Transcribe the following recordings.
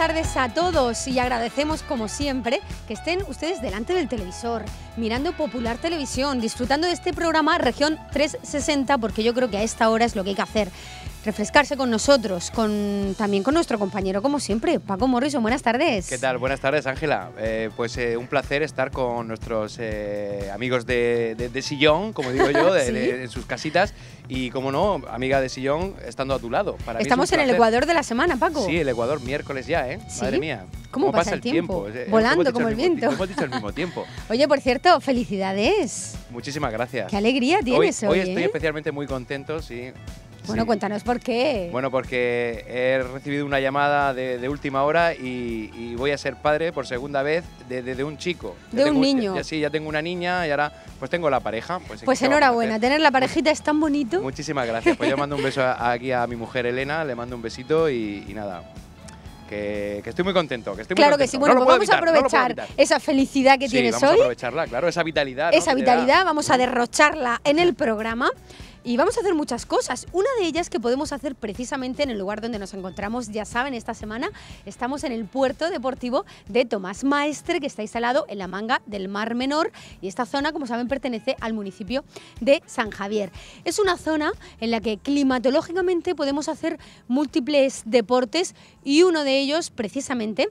Buenas tardes a todos y agradecemos como siempre que estén ustedes delante del televisor, mirando Popular Televisión, disfrutando de este programa Región 360 porque yo creo que a esta hora es lo que hay que hacer refrescarse con nosotros, con, también con nuestro compañero, como siempre, Paco Morrison. Buenas tardes. ¿Qué tal? Buenas tardes, Ángela. Eh, pues eh, un placer estar con nuestros eh, amigos de, de, Sillón, como digo yo, de, en sus casitas. Y, como no, amiga de Sillón, estando a tu lado. Para Estamos en el Ecuador de la semana, Paco. Sí, el Ecuador, miércoles ya, ¿eh? Madre mía. ¿Cómo, pasa, el tiempo? Volando como el viento. Hemos dicho al mismo tiempo. Oye, por cierto, felicidades. Muchísimas gracias. Qué alegría tienes hoy. Hoy, estoy especialmente muy contento, sí. Bueno, cuéntanos por qué. Bueno, porque he recibido una llamada de, última hora y, voy a ser padre por segunda vez de, un chico. De un niño. Ya, sí, ya tengo una niña y ahora pues tengo la pareja. Pues, pues enhorabuena, tener la parejita es tan bonito. Muchísimas gracias. Pues yo mando un beso aquí a mi mujer Elena, le mando un besito y, nada. Que, estoy muy contento. Que estoy claro que sí, bueno, pues vamos a aprovechar esa felicidad que tienes vamos hoy. A aprovecharla, claro, esa vitalidad. Esa vitalidad, vamos a derrocharla en el programa. Y vamos a hacer muchas cosas. Una de ellas que podemos hacer precisamente en el lugar donde nos encontramos, ya saben, esta semana estamos en el puerto deportivo de Tomás Maestre, que está instalado en la manga del Mar Menor. Y esta zona, como saben, pertenece al municipio de San Javier. Es una zona en la que climatológicamente podemos hacer múltiples deportes y uno de ellos, precisamente,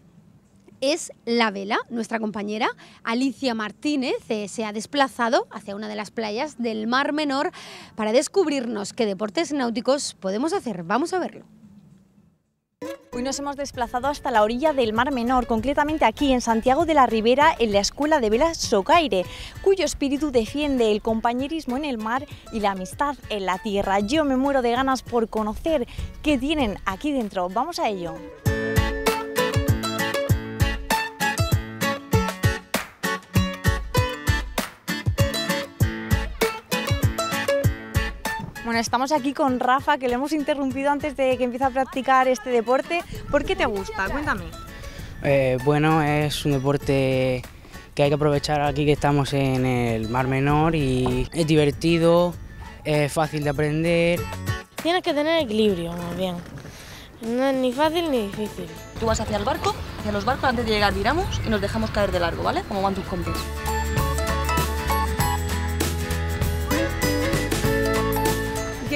es la vela. Nuestra compañera Alicia Martínez eh, se ha desplazado hacia una de las playas del Mar Menor para descubrirnos qué deportes náuticos podemos hacer. Vamos a verlo. Hoy nos hemos desplazado hasta la orilla del Mar Menor, concretamente aquí en Santiago de la Ribera, en la Escuela de Velas Socaire, cuyo espíritu defiende el compañerismo en el mar y la amistad en la tierra. Yo me muero de ganas por conocer qué tienen aquí dentro. Vamos a ello. Bueno, estamos aquí con Rafa, que le hemos interrumpido antes de que empiece a practicar este deporte. ¿Por qué te gusta? Cuéntame. Eh, bueno, es un deporte que hay que aprovechar aquí que estamos en el Mar Menor y es divertido, es fácil de aprender. Tienes que tener equilibrio, más bien. No es ni fácil ni difícil. Tú vas hacia el barco, hacia los barcos, antes de llegar viramos y nos dejamos caer de largo, ¿vale? Como van tus compis.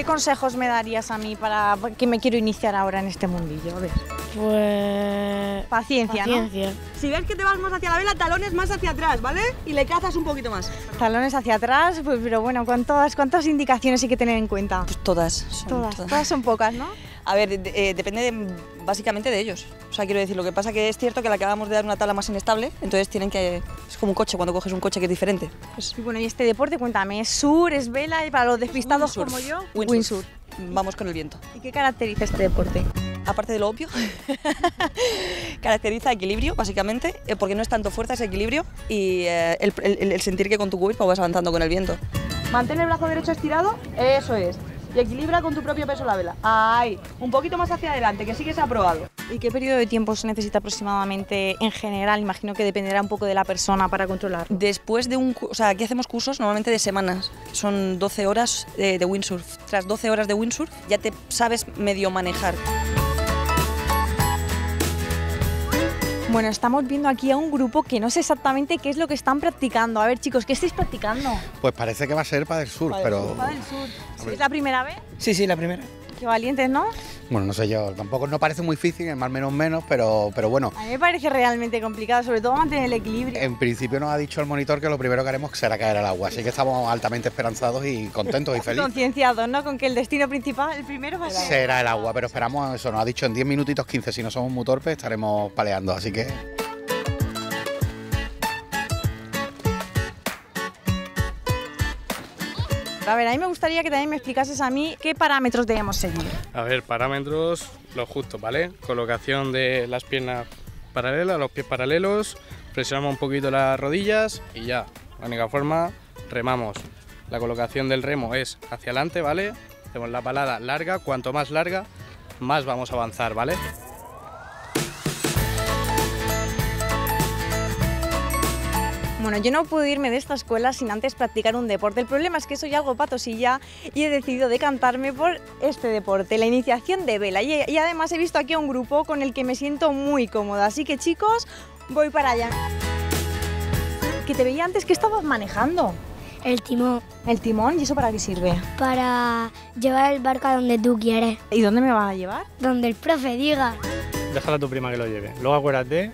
¿Qué consejos me darías a mí para que me quiero iniciar ahora en este mundillo? A ver. Pues. Paciencia, Paciencia. Si ves que te vas más hacia la vela, talones más hacia atrás, ¿vale? Y le cazas un poquito más. Talones hacia atrás, pues, pero bueno, ¿cuántas, cuántas indicaciones hay que tener en cuenta? Pues todas. todas, todas. son pocas, ¿no? A ver, eh, depende básicamente de ellos. O sea, quiero decir, lo que pasa que es cierto que le acabamos de dar una tabla más inestable, entonces tienen que... Es como un coche, cuando coges un coche que es diferente. Y bueno, y este deporte, cuéntame, ¿es sur, es vela y para los despistados como yo? Windsurf. Vamos con el viento. ¿Y qué caracteriza este deporte? Aparte de lo obvio, caracteriza equilibrio, básicamente, eh, porque no es tanto fuerza, es equilibrio y eh, el, sentir que con tu cuerpo vas avanzando con el viento. Mantén el brazo derecho estirado, eso es y equilibra con tu propio peso la vela. Ahí, un poquito más hacia adelante, que sigues aprobado. ¿Y qué periodo de tiempo se necesita aproximadamente en general? Imagino que dependerá un poco de la persona para controlar. Después de un... O sea, aquí hacemos cursos normalmente de semanas, que son 12 horas de, de windsurf. Tras 12 horas de windsurf ya te sabes medio manejar. Bueno, estamos viendo aquí a un grupo que no sé exactamente qué es lo que están practicando. A ver, chicos, ¿qué estáis practicando? Pues parece que va a ser para el sur, pero... Para el sur. ¿Es la primera vez? Sí, sí, la primera. Qué valientes, ¿no? Bueno, no sé yo, tampoco no parece muy difícil, más menos menos, pero, pero bueno. A mí me parece realmente complicado, sobre todo mantener el equilibrio. En principio nos ha dicho el monitor que lo primero que haremos será caer al agua, así que estamos altamente esperanzados y contentos y felices. Concienciados, ¿no? Con que el destino principal, el primero va a ser... Será el agua, pero esperamos eso, nos ha dicho en 10 minutitos 15, si no somos muy torpes estaremos paleando, así que... A ver, a mí me gustaría que también me explicases a mí qué parámetros debemos seguir. A ver, parámetros lo justo, ¿vale? Colocación de las piernas paralelas, los pies paralelos, presionamos un poquito las rodillas y ya. La única forma, remamos. La colocación del remo es hacia adelante, ¿vale? Hacemos la palada larga, cuanto más larga, más vamos a avanzar, ¿vale? Bueno, yo no puedo irme de esta escuela sin antes practicar un deporte. El problema es que soy algo patosilla y he decidido decantarme por este deporte, la iniciación de vela. Y, y además he visto aquí a un grupo con el que me siento muy cómoda. Así que chicos, voy para allá. Que te veía antes que estabas manejando. El timón. El timón, ¿y eso para qué sirve? Para llevar el barco a donde tú quieres. ¿Y dónde me vas a llevar? Donde el profe diga. Déjala a tu prima que lo lleve. Luego acuérdate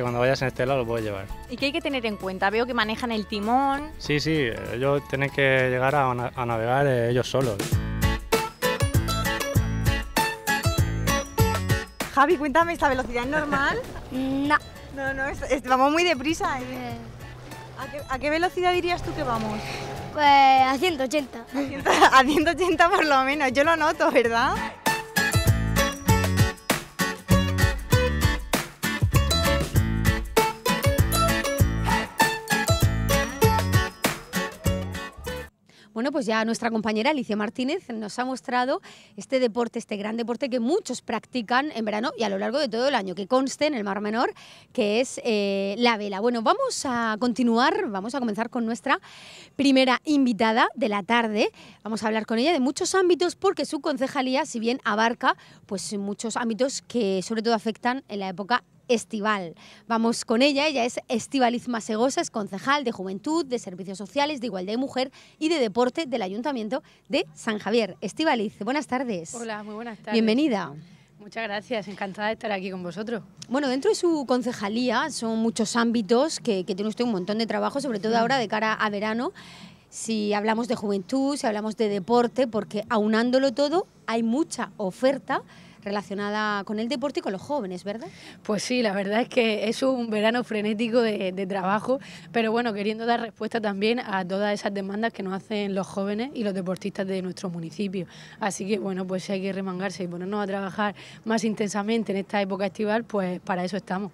que cuando vayas en este lado lo puedes llevar. ¿Y qué hay que tener en cuenta? Veo que manejan el timón. Sí, sí, ellos tienen que llegar a, na- a navegar eh, ellos solos. Javi, cuéntame, ¿esta velocidad es normal? No. no, no, es- es- vamos muy deprisa. ¿eh? Eh, ¿A qué, a qué velocidad dirías tú que vamos? Pues a 180. A 180 por lo menos, yo lo noto, ¿verdad? Bueno, pues ya nuestra compañera Alicia Martínez nos ha mostrado este deporte, este gran deporte que muchos practican en verano y a lo largo de todo el año, que conste en el Mar Menor, que es eh, la vela. Bueno, vamos a continuar, vamos a comenzar con nuestra primera invitada de la tarde. Vamos a hablar con ella de muchos ámbitos porque su concejalía, si bien abarca pues muchos ámbitos que sobre todo afectan en la época estival. Vamos con ella, ella es Estivaliz Masegosa, es concejal de Juventud, de Servicios Sociales, de Igualdad de Mujer y de Deporte del Ayuntamiento de San Javier. Estivaliz, buenas tardes. Hola, muy buenas tardes. Bienvenida. Muchas gracias, encantada de estar aquí con vosotros. Bueno, dentro de su concejalía son muchos ámbitos que, que tiene usted un montón de trabajo, sobre todo ahora de cara a verano. Si hablamos de juventud, si hablamos de deporte, porque aunándolo todo hay mucha oferta relacionada con el deporte y con los jóvenes, ¿verdad? Pues sí, la verdad es que es un verano frenético de, trabajo, pero bueno, queriendo dar respuesta también a todas esas demandas que nos hacen los jóvenes y los deportistas de nuestro municipio. Así que bueno, pues si hay que remangarse y ponernos a trabajar más intensamente en esta época estival, pues para eso estamos.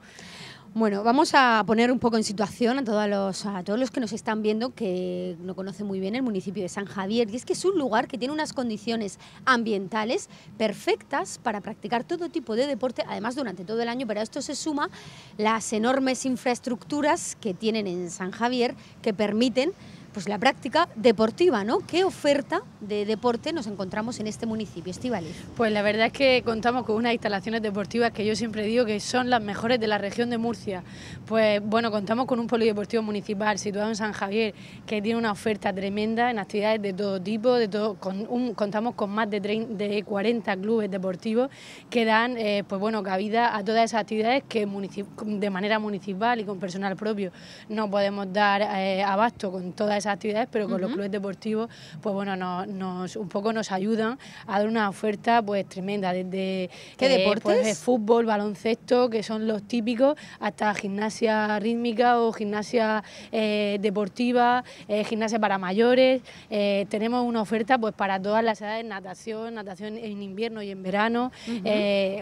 Bueno, vamos a poner un poco en situación a todos, los, a todos los que nos están viendo que no conocen muy bien el municipio de San Javier. Y es que es un lugar que tiene unas condiciones ambientales perfectas para practicar todo tipo de deporte, además durante todo el año, pero a esto se suma las enormes infraestructuras que tienen en San Javier que permiten pues la práctica deportiva, ¿no? ¿Qué oferta de deporte nos encontramos en este municipio, Estivaliz? Pues la verdad es que contamos con unas instalaciones deportivas que yo siempre digo que son las mejores de la región de Murcia. Pues bueno, contamos con un polideportivo municipal situado en San Javier que tiene una oferta tremenda en actividades de todo tipo, de todo, contamos con más de, 30 de 40 clubes deportivos que dan eh, pues bueno, cabida a todas esas actividades que de manera municipal y con personal propio no podemos dar eh, abasto con todas esas actividades, pero con los clubes deportivos pues bueno, nos, nos- un poco nos ayudan a dar una oferta pues tremenda desde ¿Qué eh, deportes? pues, eh, fútbol, baloncesto, que son los típicos, hasta gimnasia rítmica o gimnasia eh, deportiva, eh, gimnasia para mayores. Eh, tenemos una oferta pues para todas las edades, natación, natación en invierno y en verano.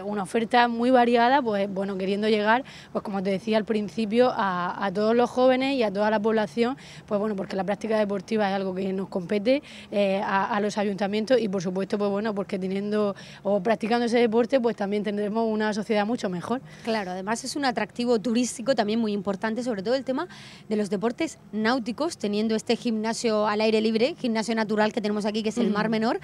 Una oferta muy variada, pues bueno, queriendo llegar, pues como te decía al principio, a, a todos los jóvenes y a toda la población, pues bueno, porque la práctica deportiva es algo que nos compete eh, a, a los ayuntamientos y por supuesto, pues bueno, porque teniendo o practicando ese deporte, pues también tendremos una sociedad mucho mejor. Claro, además es un atractivo turístico también muy importante, sobre todo el tema de los deportes náuticos, teniendo este gimnasio al aire libre, gimnasio natural que tenemos aquí, que es el Mar Menor.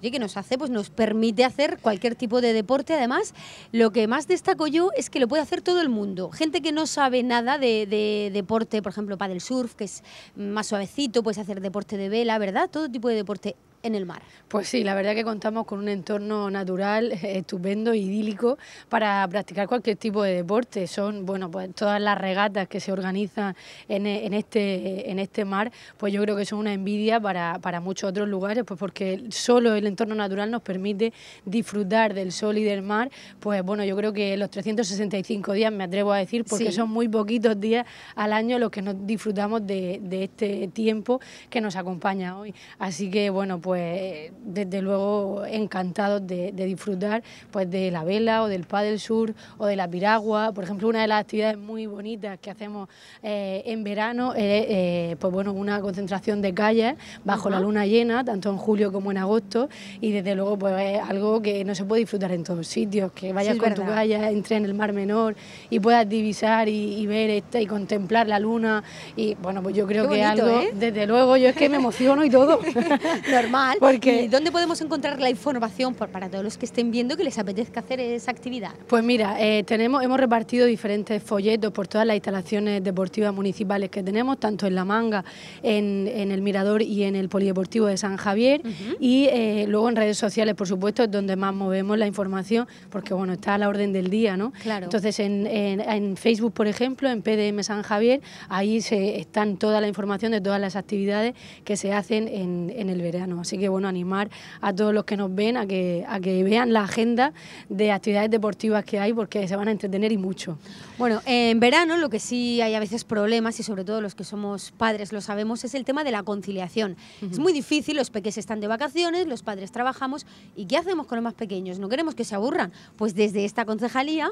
Que nos hace, pues nos permite hacer cualquier tipo de deporte. Además, lo que más destaco yo es que lo puede hacer todo el mundo. Gente que no sabe nada de, de deporte, por ejemplo, para el surf, que es más suavecito, puedes hacer deporte de vela, ¿verdad? Todo tipo de deporte en el mar. Pues sí, la verdad que contamos con un entorno natural estupendo, idílico, para practicar cualquier tipo de deporte. Son, bueno, pues todas las regatas que se organizan en, en este, en este mar, pues yo creo que son una envidia para, para muchos otros lugares, pues porque solo el entorno natural nos permite disfrutar del sol y del mar, pues bueno, yo creo que los 365 días, me atrevo a decir, porque Sí. son muy poquitos días al año los que nos disfrutamos de, de este tiempo que nos acompaña hoy. Así que, bueno, pues pues desde luego encantados de, de disfrutar pues de la vela o del paddle sur o de la piragua. Por ejemplo, una de las actividades muy bonitas que hacemos eh, en verano es eh, pues bueno, una concentración de calles bajo la luna llena, tanto en julio como en agosto, y desde luego pues es algo que no se puede disfrutar en todos sitios, que vayas con tu calla, entres en el Mar Menor y puedas divisar y, y ver esta y contemplar la luna y bueno, pues yo creo Qué que bonito, algo, ¿eh? desde luego, yo es que me emociono y todo. Normal. Porque- ¿Y dónde podemos encontrar la información por- para todos los que estén viendo que les apetezca hacer esa actividad? Pues mira, eh, tenemos, hemos repartido diferentes folletos por todas las instalaciones deportivas municipales que tenemos, tanto en La Manga, en, en el Mirador y en el Polideportivo de San Javier. Y eh, luego en redes sociales, por supuesto, es donde más movemos la información, porque bueno, está a la orden del día, ¿no? Claro. Entonces en, en- en Facebook, por ejemplo, en PDM San Javier, ahí se están toda la información de todas las actividades que se hacen en, en el verano. Así que bueno, animar a todos los que nos ven a que, a que vean la agenda de actividades deportivas que hay, porque se van a entretener y mucho. Bueno, en verano lo que sí hay a veces problemas, y sobre todo los que somos padres lo sabemos, es el tema de la conciliación. Es muy difícil, los peques están de vacaciones, los padres trabajamos, ¿y qué hacemos con los más pequeños? ¿No queremos que se aburran? Pues desde esta concejalía...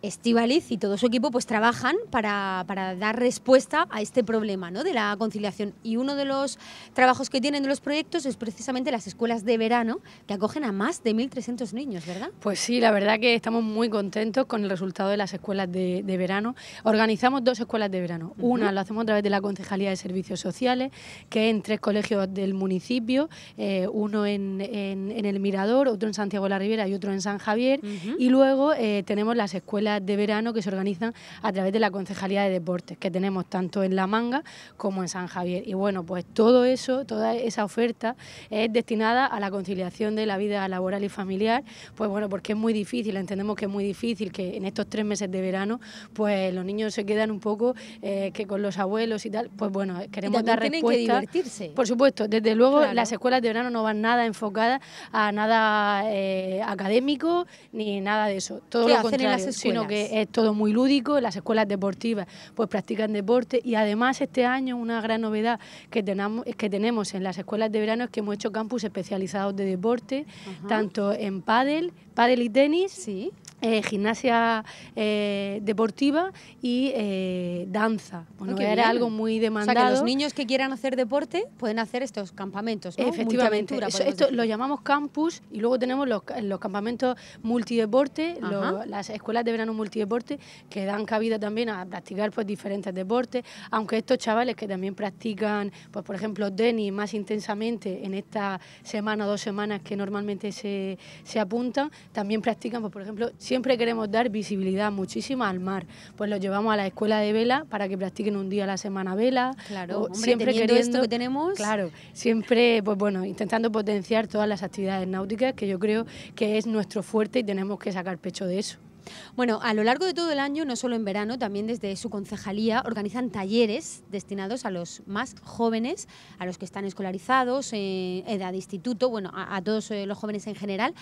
Estivaliz y todo su equipo pues trabajan para, para dar respuesta a este problema ¿no? de la conciliación. Y uno de los trabajos que tienen de los proyectos es precisamente las escuelas de verano que acogen a más de 1.300 niños, ¿verdad? Pues sí, la verdad que estamos muy contentos con el resultado de las escuelas de, de verano. Organizamos dos escuelas de verano. Una lo hacemos a través de la Concejalía de Servicios Sociales, que es en tres colegios del municipio, eh, uno en, en- en el Mirador, otro en Santiago de la Ribera y otro en San Javier. Y luego eh, tenemos las escuelas de verano que se organizan a través de la Concejalía de Deportes, que tenemos tanto en La Manga como en San Javier. Y bueno, pues todo eso, toda esa oferta es destinada a la conciliación de la vida laboral y familiar, pues bueno, porque es muy difícil, entendemos que es muy difícil que en estos tres meses de verano, pues los niños se quedan un poco eh, que con los abuelos y tal, pues bueno, queremos también dar tienen que respuesta. divertirse. Por supuesto, desde luego Claro. las escuelas de verano no van nada enfocadas a nada eh, académico ni nada de eso. Todo ¿Qué lo hacen en las contrario, sino que es todo muy lúdico, las escuelas deportivas pues practican deporte y además este año una gran novedad que tenemos, que tenemos en las escuelas de verano es que hemos hecho campus especializados de deporte, tanto en pádel, pádel y tenis, eh, gimnasia eh, deportiva y eh, danza. Bueno, qué era bien. algo muy O sea, demandado. que los niños que quieran hacer deporte pueden hacer estos campamentos, ¿no? Efectivamente, eso- esto decir. lo llamamos campus y luego tenemos los, los campamentos multideporte, lo- Ajá. las escuelas de verano multideporte que dan cabida también a practicar pues diferentes deportes, aunque estos chavales que también practican, pues por ejemplo tenis más intensamente en esta semana o dos semanas que normalmente se, se apuntan, también practican, pues por ejemplo, siempre queremos dar visibilidad muchísima al mar, pues los llevamos a la escuela de vela para que practiquen un día a la semana vela, Claro, o hombre, teniendo esto que tenemos- claro, siempre, pues bueno, intentando potenciar todas las actividades náuticas, que yo creo que es nuestro fuerte y tenemos que sacar pecho de eso. Bueno, a lo largo de todo el año, no solo en verano, también desde su concejalía organizan talleres destinados a los más jóvenes, a los que están escolarizados, eh, edad de instituto, bueno, a, a todos eh, los jóvenes en general.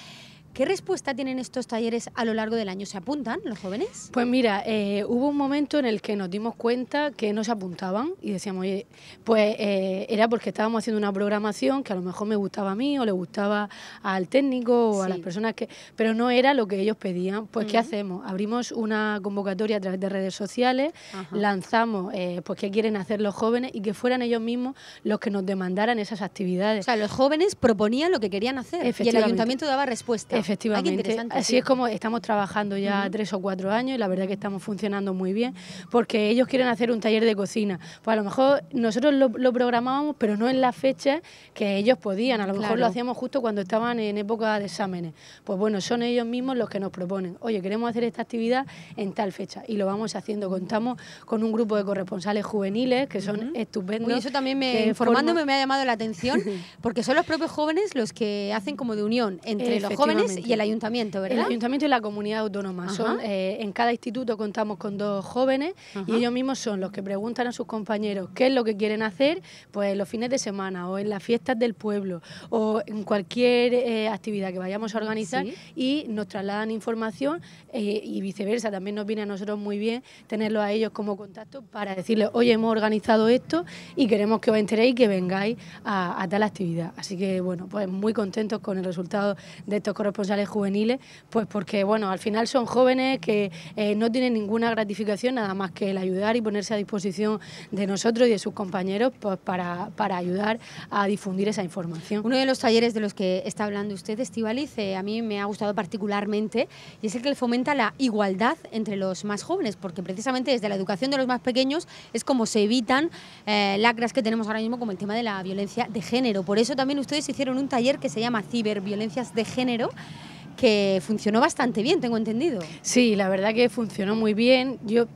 ¿Qué respuesta tienen estos talleres a lo largo del año? ¿Se apuntan los jóvenes? Pues mira, eh, hubo un momento en el que nos dimos cuenta que no se apuntaban y decíamos, oye, pues eh, era porque estábamos haciendo una programación que a lo mejor me gustaba a mí o le gustaba al técnico o a las personas que... Pero no era lo que ellos pedían. Pues ¿qué hacemos? Abrimos una convocatoria a través de redes sociales, Ajá. lanzamos eh, pues qué quieren hacer los jóvenes y que fueran ellos mismos los que nos demandaran esas actividades. O sea, los jóvenes proponían lo que querían hacer y el ayuntamiento daba respuesta. Efectivamente. interesante, Así sí. es como estamos trabajando ya tres o cuatro años y la verdad que estamos funcionando muy bien porque ellos quieren hacer un taller de cocina. Pues a lo mejor nosotros lo, lo programábamos, pero no en las fechas que ellos podían. A lo mejor Claro. lo hacíamos justo cuando estaban en época de exámenes. Pues bueno, son ellos mismos los que nos proponen, oye, queremos hacer esta actividad en tal fecha y lo vamos haciendo. Contamos con un grupo de corresponsales juveniles que son estupendos. Uy, eso también me, informándome me ha llamado la atención, porque son los propios jóvenes los que hacen como de unión entre los jóvenes y el ayuntamiento, ¿verdad? El ayuntamiento y la comunidad autónoma. Son, eh, en cada instituto contamos con dos jóvenes y ellos mismos son los que preguntan a sus compañeros qué es lo que quieren hacer pues los fines de semana o en las fiestas del pueblo o en cualquier eh, actividad que vayamos a organizar y nos trasladan información eh, y viceversa. También nos viene a nosotros muy bien tenerlos a ellos como contacto para decirles, oye, hemos organizado esto y queremos que os enteréis y que vengáis a, a tal actividad. Así que, bueno, pues muy contentos con el resultado de estos corresponsales juveniles, pues porque, bueno, al final son jóvenes que eh, no tienen ninguna gratificación nada más que el ayudar y ponerse a disposición de nosotros y de sus compañeros pues, para, para ayudar a difundir esa información. Uno de los talleres de los que está hablando usted, Estivaliz, eh, a mí me ha gustado particularmente y es el que fomenta la igualdad entre los más jóvenes, porque precisamente desde la educación de los más pequeños es como se evitan eh, lacras que tenemos ahora mismo como el tema de la violencia de género. Por eso también ustedes hicieron un taller que se llama Ciberviolencias de Género que funcionó bastante bien, tengo entendido. Sí, la verdad que funcionó muy bien. Yo,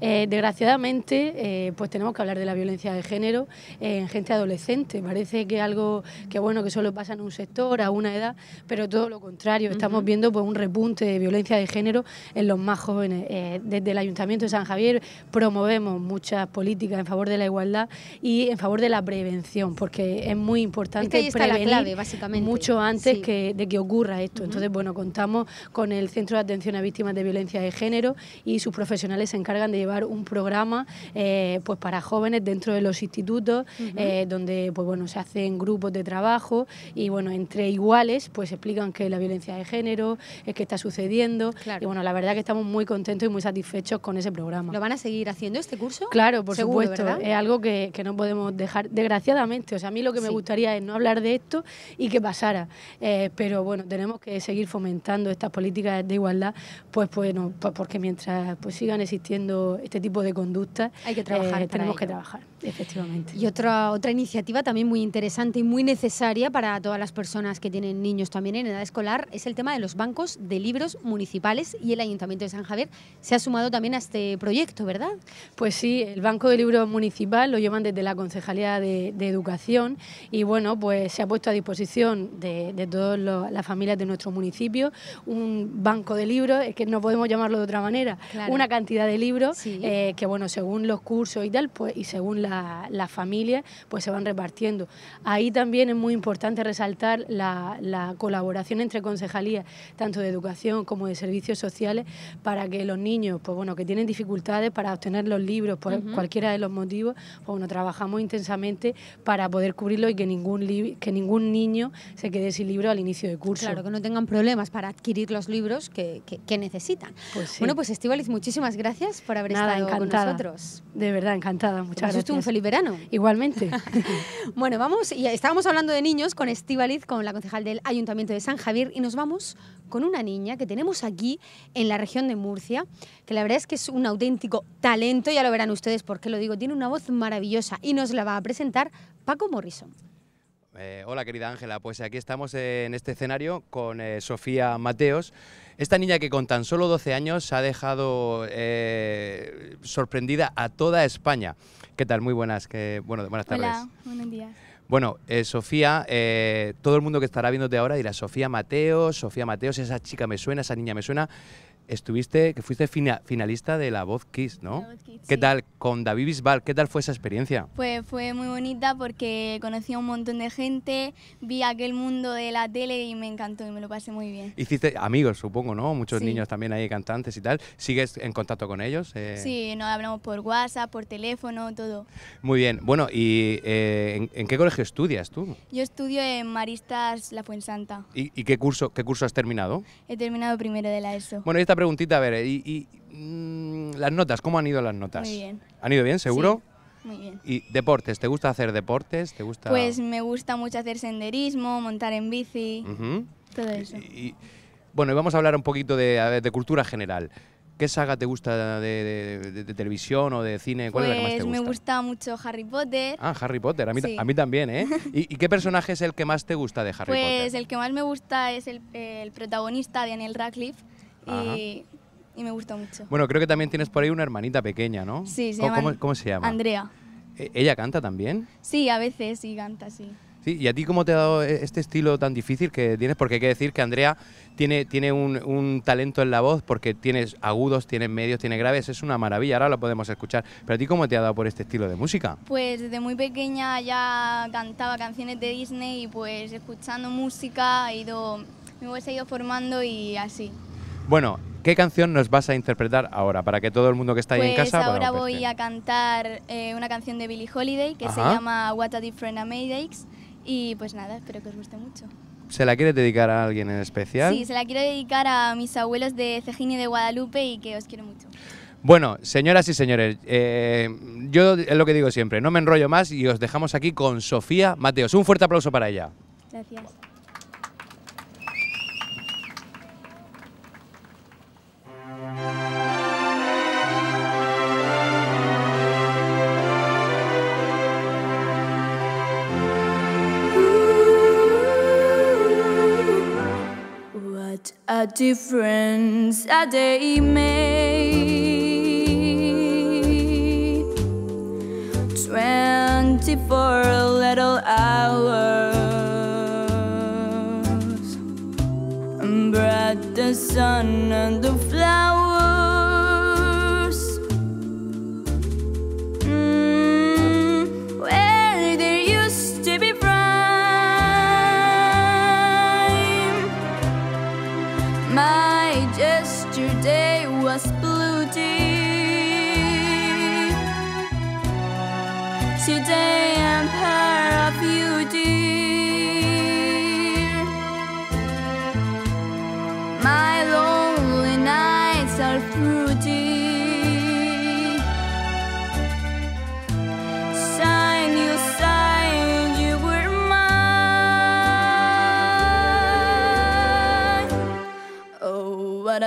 eh, desgraciadamente, eh, pues tenemos que hablar de la violencia de género en gente adolescente. Parece que algo que bueno que solo pasa en un sector, a una edad, pero todo lo contrario. Estamos viendo pues un repunte de violencia de género en los más jóvenes. Eh, desde el Ayuntamiento de San Javier promovemos muchas políticas en favor de la igualdad y en favor de la prevención, porque es muy importante es prevenir clave, básicamente. mucho antes que, de que ocurra esto. Entonces, bueno, contamos con el Centro de Atención a Víctimas de Violencia de Género y sus profesionales se encargan de llevar un programa eh, pues para jóvenes dentro de los institutos, eh, donde pues bueno, se hacen grupos de trabajo y bueno, entre iguales pues explican que la violencia de género, es que está sucediendo. Y bueno, la verdad que estamos muy contentos y muy satisfechos con ese programa. ¿Lo van a seguir haciendo este curso? Claro, por supuesto. Es algo que, que, no podemos dejar, desgraciadamente. O sea, a mí lo que me gustaría es no hablar de esto y que pasara. Eh, pero bueno, tenemos que seguir fomentando estas políticas de igualdad, pues bueno, pues porque mientras pues sigan existiendo este tipo de conductas, hay que trabajar, eh, tenemos que trabajar, efectivamente. Y otra otra iniciativa también muy interesante y muy necesaria para todas las personas que tienen niños también en edad escolar es el tema de los bancos de libros municipales y el Ayuntamiento de San Javier se ha sumado también a este proyecto, ¿verdad? Pues sí, el Banco de Libros Municipal lo llevan desde la Concejalía de, Educación y bueno, pues se ha puesto a disposición de, de todas las familias de nuestro municipio un banco de libros, es que no podemos llamarlo de otra manera, una cantidad de libros eh, que, bueno, según los cursos y tal, pues, y según las la familias, pues se van repartiendo. Ahí también es muy importante resaltar la, colaboración entre concejalías, tanto de educación como de servicios sociales, para que los niños, pues bueno, que tienen dificultades para obtener los libros por cualquiera de los motivos, pues bueno, trabajamos intensamente para poder cubrirlo y que ningún, que ningún niño se quede sin libro al inicio del curso. Claro, que no tengan problemas para adquirir los libros que, necesitan. Pues bueno, pues Estivaliz, muchísimas gracias por haber estado con nosotros. De verdad, encantada. Muchas gracias. Un feliz verano. Igualmente. bueno, vamos, y estábamos hablando de niños con Estivaliz, con la concejal del Ayuntamiento de San Javier, y nos vamos con una niña que tenemos aquí en la región de Murcia, que la verdad es que es un auténtico talento, ya lo verán ustedes por qué lo digo, tiene una voz maravillosa y nos la va a presentar Paco Morrison. Eh, hola querida Ángela, pues aquí estamos en este escenario con eh, Sofía Mateos, esta niña que con tan solo 12 años ha dejado eh, sorprendida a toda España. ¿Qué tal? Muy buenas, que, bueno, buenas tardes. Hola, buenos días. Bueno, Sofía, todo el mundo que estará viéndote ahora dirá Sofía Mateos, Sofía Mateos, esa chica me suena, esa niña me suena estuviste, que fuiste finalista de La Voz Kiss, ¿no? ¿Qué tal con David Bisbal? ¿Qué tal fue esa experiencia? Pues fue muy bonita porque conocí a un montón de gente, vi aquel mundo de la tele y me encantó y me lo pasé muy bien. Hiciste amigos, supongo, ¿no? Muchos niños también ahí cantantes y tal. ¿Sigues en contacto con ellos? Eh, sí, nos hablamos por WhatsApp, por teléfono, todo. Muy bien. Bueno, ¿y eh, ¿en, qué colegio estudias tú? Yo estudio en Maristas La Fuensanta. ¿Y, y qué, curso, qué curso has terminado? He terminado primero de la ESO. Bueno, esta preguntita, a ver, y, mm, las notas, ¿cómo han ido las notas? Muy bien. ¿Han ido bien, seguro? muy bien. ¿Y deportes? ¿Te gusta hacer deportes? ¿Te gusta...? Pues me gusta mucho hacer senderismo, montar en bici, todo eso. Y, bueno, y vamos a hablar un poquito de, de cultura general. ¿Qué saga te gusta de, televisión o de cine? ¿Cuál es la que más te pues gusta? me gusta mucho Harry Potter. Ah, Harry Potter, a mí, a mí también, ¿eh? ¿Y, qué personaje es el que más te gusta de Harry pues Potter? Pues el que más me gusta es el, el protagonista, Daniel Radcliffe. Y, me gusta mucho. Bueno, creo que también tienes por ahí una hermanita pequeña, ¿no? Sí, se ¿Cómo, llama ¿cómo, se llama? Andrea. ¿E-, ¿Ella canta también? Sí, a veces sí canta, sí. Sí, ¿y a ti cómo te ha dado e- este estilo tan difícil que tienes? Porque hay que decir que Andrea tiene, tiene un, un talento en la voz porque tienes agudos, tienes medios, tiene graves, es una maravilla, ahora lo podemos escuchar. Pero a ti cómo te ha dado por este estilo de música? Pues desde muy pequeña ya cantaba canciones de Disney y pues escuchando música he ido, me he ido formando y así. Bueno, ¿qué canción nos vas a interpretar ahora para que todo el mundo que está ahí en Pues casa... bueno, ahora pues voy a cantar eh, una canción de Billie Holiday que se llama What a Different Amazing y pues nada, espero que os guste mucho. ¿Se la quieres dedicar a alguien en especial? Sí, se la quiero dedicar a mis abuelos de Cejín y de Guadalupe y que os quiero mucho. Bueno, señoras y señores, eh, yo es lo que digo siempre, no me enrollo más y os dejamos aquí con Sofía Mateos. Un fuerte aplauso para ella. Gracias. A difference a day made. Twenty-four little hours brought the sun and the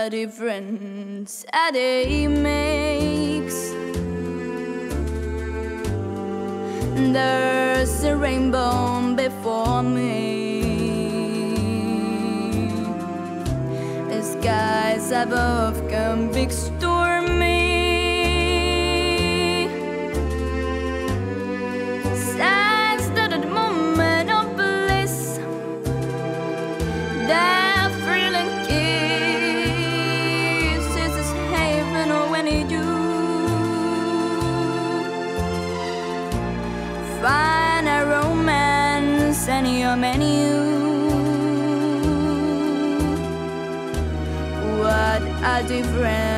a difference a day makes. There's a rainbow before me. The skies above Menu. What a difference.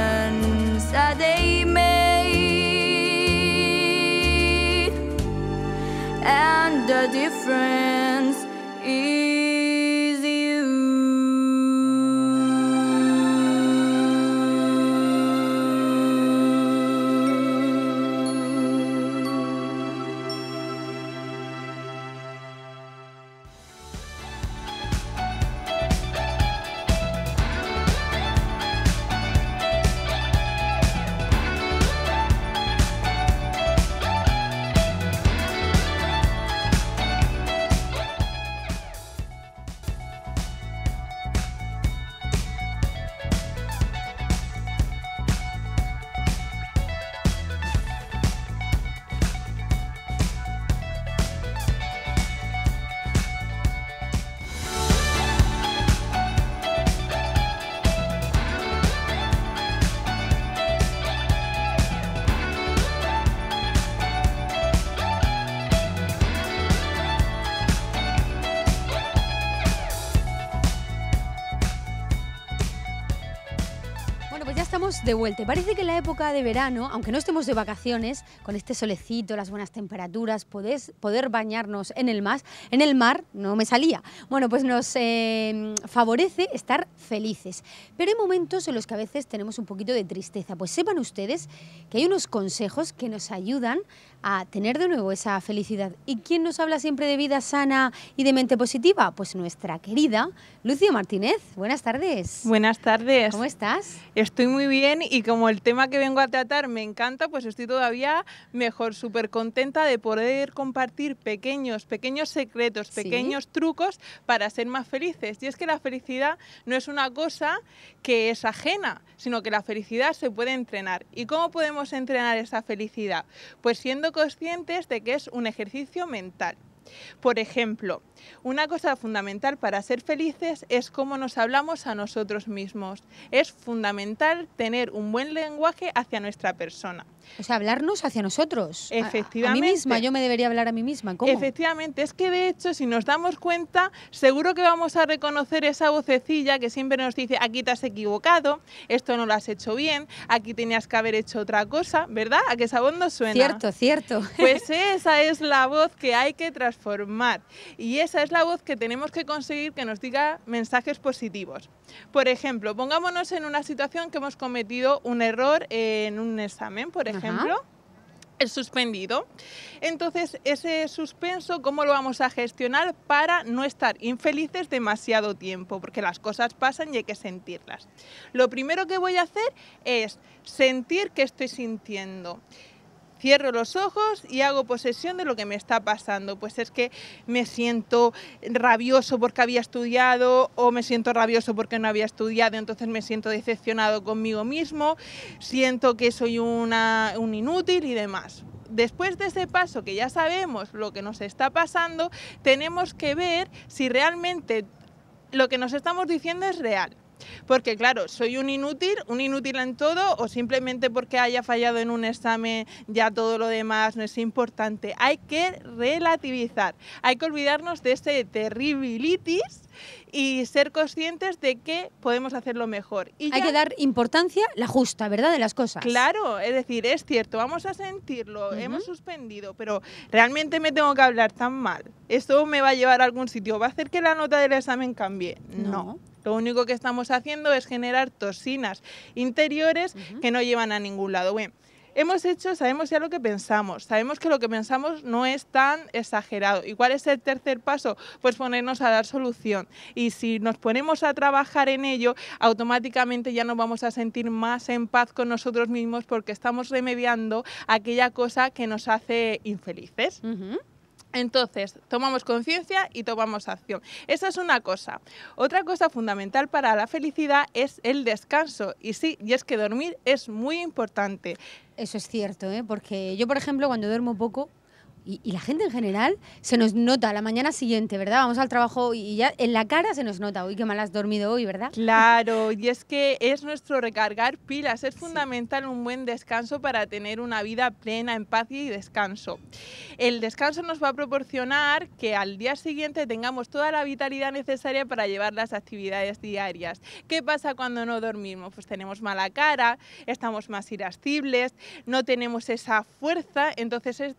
De vuelta. Parece que en la época de verano, aunque no estemos de vacaciones, con este solecito, las buenas temperaturas, podés- poder bañarnos en el mar, en el mar no me salía. Bueno, pues nos eh, favorece estar felices. Pero hay momentos en los que a veces tenemos un poquito de tristeza. Pues sepan ustedes que hay unos consejos que nos ayudan a tener de nuevo esa felicidad. ¿Y quién nos habla siempre de vida sana y de mente positiva? Pues nuestra querida Lucia Martínez. Buenas tardes. Buenas tardes. ¿Cómo estás? Estoy muy bien y como el tema que vengo a tratar me encanta, pues estoy todavía mejor, súper contenta de poder compartir pequeños, pequeños secretos, Sí. pequeños trucos para ser más felices. Y es que la felicidad no es una cosa que es ajena, sino que la felicidad se puede entrenar. ¿Y cómo podemos entrenar esa felicidad? Pues siendo conscientes de que es un ejercicio mental. Por ejemplo, una cosa fundamental para ser felices es cómo nos hablamos a nosotros mismos. Es fundamental tener un buen lenguaje hacia nuestra persona. O sea, hablarnos hacia nosotros. A- A, Efectivamente. mí misma, yo me debería hablar a mí misma. ¿Cómo? Efectivamente, es que de hecho, si nos damos cuenta, seguro que vamos a reconocer esa vocecilla que siempre nos dice, aquí te has equivocado, esto no lo has hecho bien, aquí tenías que haber hecho otra cosa, ¿verdad? ¿A que esa voz nos suena? Cierto, cierto. Pues esa es la voz que hay que transformar y esa es la voz que tenemos que conseguir que nos diga mensajes positivos. Por ejemplo, pongámonos en una situación que hemos cometido un error en un examen, por Ajá. ejemplo. El suspendido. Entonces, ese suspenso, ¿cómo lo vamos a gestionar para no estar infelices demasiado tiempo? Porque las cosas pasan y hay que sentirlas. Lo primero que voy a hacer es sentir que estoy sintiendo. Cierro los ojos y hago posesión de lo que me está pasando. Pues es que me siento rabioso porque había estudiado o me siento rabioso porque no había estudiado, entonces me siento decepcionado conmigo mismo, siento que soy una, un inútil y demás. Después de ese paso que ya sabemos lo que nos está pasando, tenemos que ver si realmente lo que nos estamos diciendo es real. Porque claro, soy un inútil, un inútil en todo o simplemente porque haya fallado en un examen ya todo lo demás no es importante. Hay que relativizar, hay que olvidarnos de ese terribilitis y ser conscientes de que podemos hacerlo mejor. Y Hay ya- que dar importancia, la justa, ¿verdad? De las cosas. Claro, es decir, es cierto, vamos a sentirlo, hemos suspendido, pero realmente me tengo que hablar tan mal. ¿Esto me va a llevar a algún sitio? ¿Va a hacer que la nota del examen cambie? No. Lo único que estamos haciendo es generar toxinas interiores que no llevan a ningún lado. Bueno, hemos hecho, sabemos ya lo que pensamos, sabemos que lo que pensamos no es tan exagerado. ¿Y cuál es el tercer paso? Pues ponernos a dar solución. Y si nos ponemos a trabajar en ello, automáticamente ya nos vamos a sentir más en paz con nosotros mismos porque estamos remediando aquella cosa que nos hace infelices. Entonces, tomamos conciencia y tomamos acción. Esa es una cosa. Otra cosa fundamental para la felicidad es el descanso. Y sí, y es que dormir es muy importante. Eso es cierto, ¿eh? porque yo, por ejemplo, cuando duermo poco, y, y la gente en general, se nos nota la mañana siguiente, ¿verdad? Vamos al trabajo y ya en la cara se nos nota, uy, qué mal has dormido hoy, ¿verdad? Claro, y es que es nuestro recargar pilas. Es fundamental un buen descanso para tener una vida plena, en paz y descanso. El descanso nos va a proporcionar que al día siguiente tengamos toda la vitalidad necesaria para llevar las actividades diarias. ¿Qué pasa cuando no dormimos? Pues tenemos mala cara, estamos más irascibles, no tenemos esa fuerza, entonces es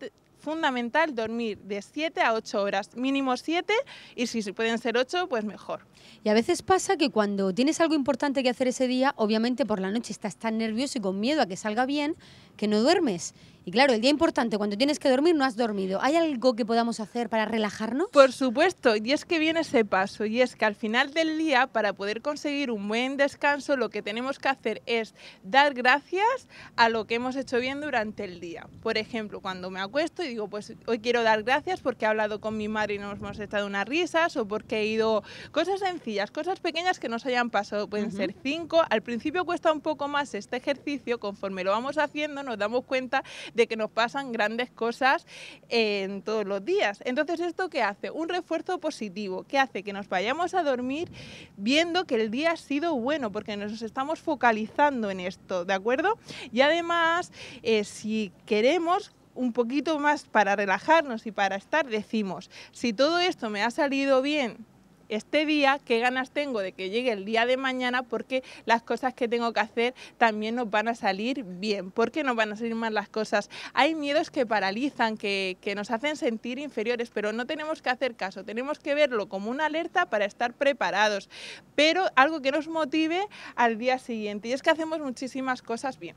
fundamental dormir de 7 a 8 horas, mínimo 7 y si pueden ser 8, pues mejor. Y a veces pasa que cuando tienes algo importante que hacer ese día, obviamente por la noche estás tan nervioso y con miedo a que salga bien que no duermes. Y claro, el día importante, cuando tienes que dormir, no has dormido. ¿Hay algo que podamos hacer para relajarnos? Por supuesto, y es que viene ese paso, y es que al final del día, para poder conseguir un buen descanso, lo que tenemos que hacer es dar gracias a lo que hemos hecho bien durante el día. Por ejemplo, cuando me acuesto y digo, pues hoy quiero dar gracias porque he hablado con mi madre y nos hemos echado unas risas, o porque he ido cosas sencillas, cosas pequeñas que nos hayan pasado, pueden ser cinco. Al principio cuesta un poco más este ejercicio, conforme lo vamos haciendo, nos damos cuenta de que nos pasan grandes cosas en todos los días. Entonces, ¿esto qué hace? Un refuerzo positivo, que hace que nos vayamos a dormir viendo que el día ha sido bueno, porque nos estamos focalizando en esto, ¿de acuerdo? Y además, eh, si queremos un poquito más para relajarnos y para estar, decimos, si todo esto me ha salido bien este día, qué ganas tengo de que llegue el día de mañana porque las cosas que tengo que hacer también nos van a salir bien. ¿Por qué nos van a salir mal las cosas? Hay miedos que paralizan, que, que nos hacen sentir inferiores, pero no tenemos que hacer caso, tenemos que verlo como una alerta para estar preparados, pero algo que nos motive al día siguiente. Y es que hacemos muchísimas cosas bien.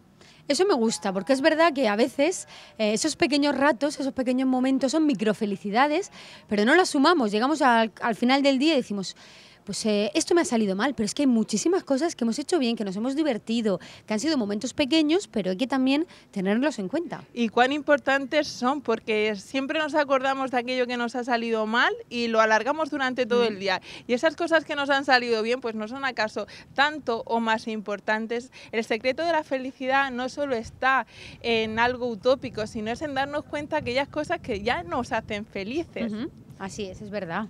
Eso me gusta, porque es verdad que a veces eh, esos pequeños ratos, esos pequeños momentos son microfelicidades, pero no las sumamos. Llegamos al, al final del día y decimos, pues eh, esto me ha salido mal, pero es que hay muchísimas cosas que hemos hecho bien, que nos hemos divertido, que han sido momentos pequeños, pero hay que también tenerlos en cuenta. Y cuán importantes son, porque siempre nos acordamos de aquello que nos ha salido mal y lo alargamos durante todo el día. Y esas cosas que nos han salido bien, pues no son acaso tanto o más importantes. El secreto de la felicidad no solo está en algo utópico, sino es en darnos cuenta de aquellas cosas que ya nos hacen felices. Así es, es verdad.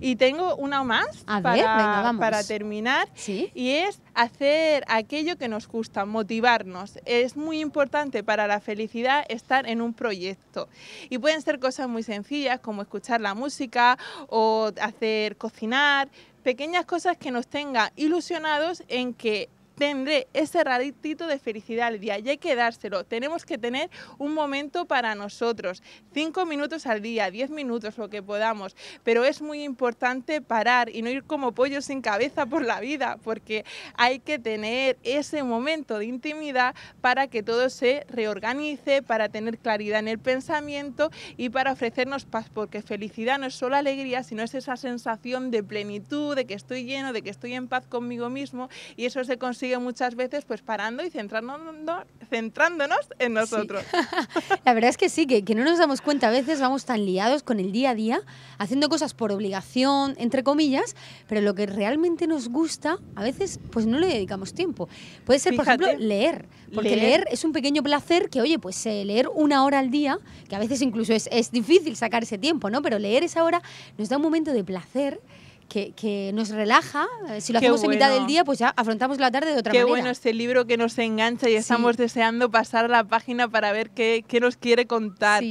Y tengo una más A ver, para, venga, para terminar Sí. y es hacer aquello que nos gusta, motivarnos. Es muy importante para la felicidad estar en un proyecto. Y pueden ser cosas muy sencillas como escuchar la música o hacer cocinar, pequeñas cosas que nos tengan ilusionados en que tendré ese ratito de felicidad al día y hay que dárselo. Tenemos que tener un momento para nosotros, cinco minutos al día, diez minutos, lo que podamos, pero es muy importante parar y no ir como pollo sin cabeza por la vida, porque hay que tener ese momento de intimidad para que todo se reorganice, para tener claridad en el pensamiento y para ofrecernos paz, porque felicidad no es solo alegría, sino es esa sensación de plenitud, de que estoy lleno, de que estoy en paz conmigo mismo y eso se consigue muchas veces pues parando y centrándonos, centrándonos en nosotros. La verdad es que sí, que, que no nos damos cuenta. A veces vamos tan liados con el día a día, haciendo cosas por obligación, entre comillas, pero lo que realmente nos gusta, a veces pues no le dedicamos tiempo. Puede ser, por Fíjate. ejemplo, leer. Porque Leer. leer. es un pequeño placer que, oye, pues eh, leer una hora al día, que a veces incluso es, es difícil sacar ese tiempo, ¿no? Pero leer esa hora nos da un momento de placer. Que, que nos relaja, Eh, si lo Qué hacemos en mitad del bueno. día, pues ya afrontamos la tarde de otra Qué manera. bueno este libro que nos engancha y estamos deseando pasar la página para ver qué, qué nos quiere contar.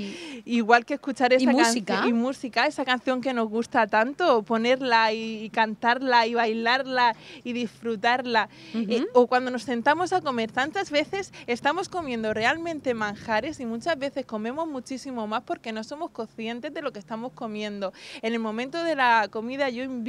Igual que escuchar esa música. canción y música, esa canción que nos gusta tanto, ponerla y, y cantarla y bailarla y disfrutarla. Eh, o cuando nos sentamos a comer, tantas veces estamos comiendo realmente manjares y muchas veces comemos muchísimo más porque no somos conscientes de lo que estamos comiendo. En el momento de la comida yo invito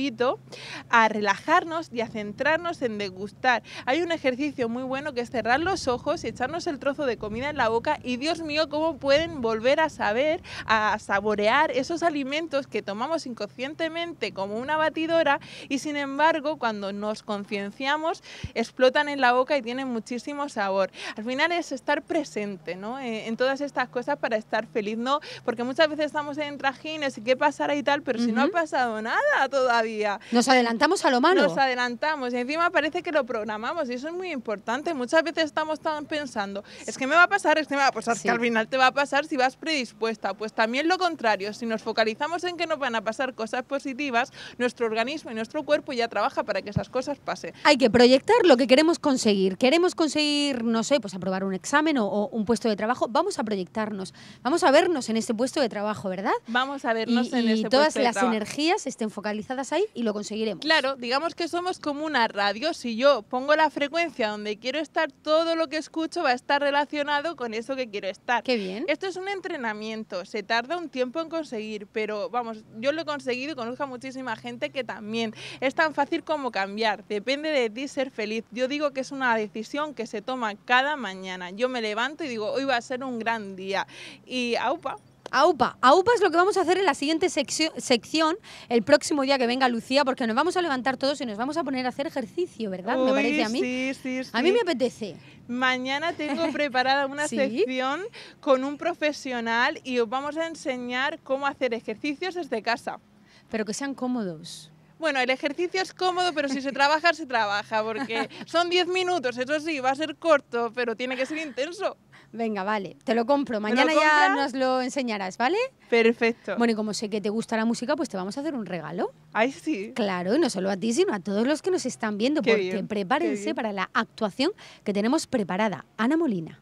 a relajarnos y a centrarnos en degustar. Hay un ejercicio muy bueno que es cerrar los ojos y echarnos el trozo de comida en la boca y Dios mío, cómo pueden volver a saber, a saborear esos alimentos que tomamos inconscientemente como una batidora y sin embargo cuando nos concienciamos explotan en la boca y tienen muchísimo sabor. Al final es estar presente ¿no? Eh, en todas estas cosas para estar feliz, ¿no? Porque muchas veces estamos en trajines y qué pasará y tal, pero si no ha pasado nada todavía. Nos adelantamos a lo malo. Nos adelantamos y encima parece que lo programamos y eso es muy importante. Muchas veces estamos tan pensando, es que me va a pasar, es que me va a pasar, Sí. que al final te va a pasar si vas predispuesta. Pues también lo contrario, si nos focalizamos en que nos van a pasar cosas positivas, nuestro organismo y nuestro cuerpo ya trabaja para que esas cosas pasen. Hay que proyectar lo que queremos conseguir. Queremos conseguir, no sé, pues aprobar un examen o, o un puesto de trabajo. Vamos a proyectarnos. Vamos a vernos en este puesto de trabajo, ¿verdad? Vamos a vernos y, en y ese todas puesto de las trabajo. energías estén focalizadas ahí y lo conseguiremos. Claro, digamos que somos como una radio. Si yo pongo la frecuencia donde quiero estar, todo lo que escucho va a estar relacionado con eso que quiero estar. Qué bien. Esto es un entrenamiento, se tarda un tiempo en conseguir, pero vamos, yo lo he conseguido y conozco a muchísima gente que también es tan fácil como cambiar. Depende de ti ser feliz. Yo digo que es una decisión que se toma cada mañana. Yo me levanto y digo, hoy va a ser un gran día. Y aupa. AUPA. AUPA es lo que vamos a hacer en la siguiente sección el próximo día que venga Lucía, porque nos vamos a levantar todos y nos vamos a poner a hacer ejercicio, ¿verdad? me parece a mí. Sí, sí, A mí sí. me apetece. Mañana tengo preparada una ¿Sí? sección con un profesional y os vamos a enseñar cómo hacer ejercicios desde casa. Pero que sean cómodos. Bueno, el ejercicio es cómodo, pero si se trabaja, se trabaja, porque son 10 minutos, eso sí, va a ser corto, pero tiene que ser intenso. Venga, vale, te lo compro. ¿Me lo Mañana ya nos lo enseñarás, ¿vale? Perfecto. Bueno, y como sé que te gusta la música, pues te vamos a hacer un regalo. Ay, sí. Claro, y no solo a ti, sino a todos los que nos están viendo, Qué porque bien, prepárense para la actuación que tenemos preparada. Ana Molina.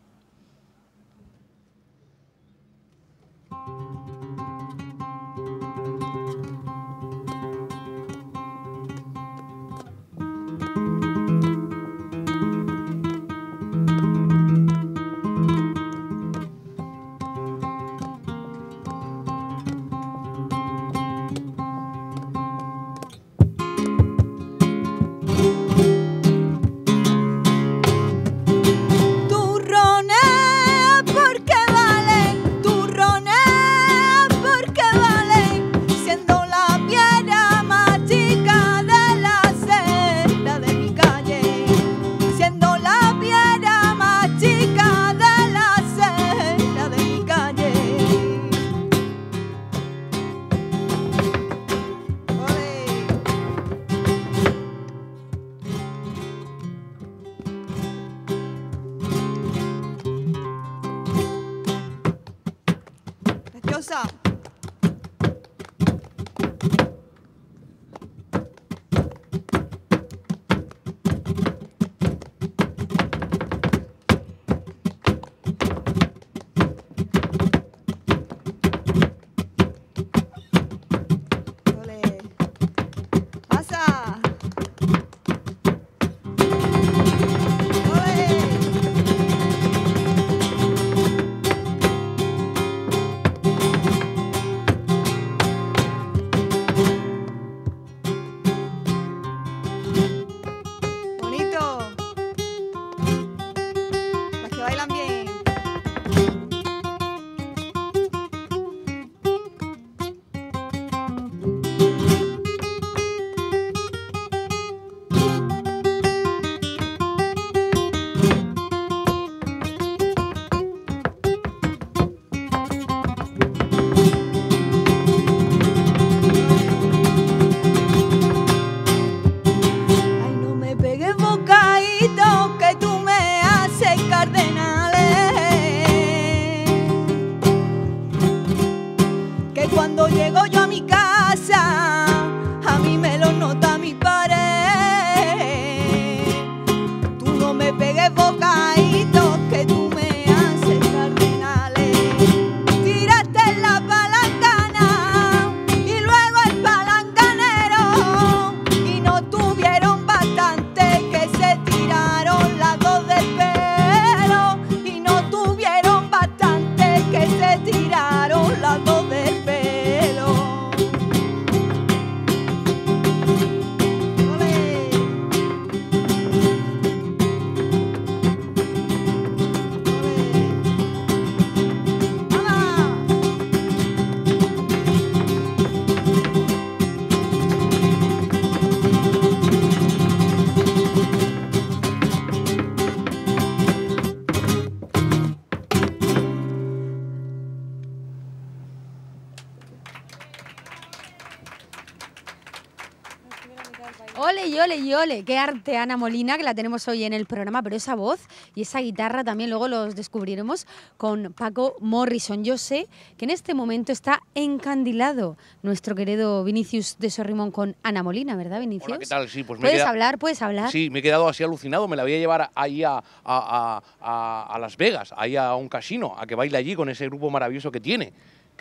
Ole qué arte Ana Molina, que la tenemos hoy en el programa, pero esa voz y esa guitarra también luego los descubriremos con Paco Morrison. Yo sé que en este momento está encandilado nuestro querido Vinicius de Sorrimón con Ana Molina, ¿verdad, Vinicius? Hola, ¿qué tal? Sí, pues me ¿Puedes quedado- hablar? ¿Puedes hablar? Sí, me he quedado así alucinado. Me la voy a llevar ahí a, a- a- a- a Las Vegas, ahí a un casino, a que baile allí con ese grupo maravilloso que tiene.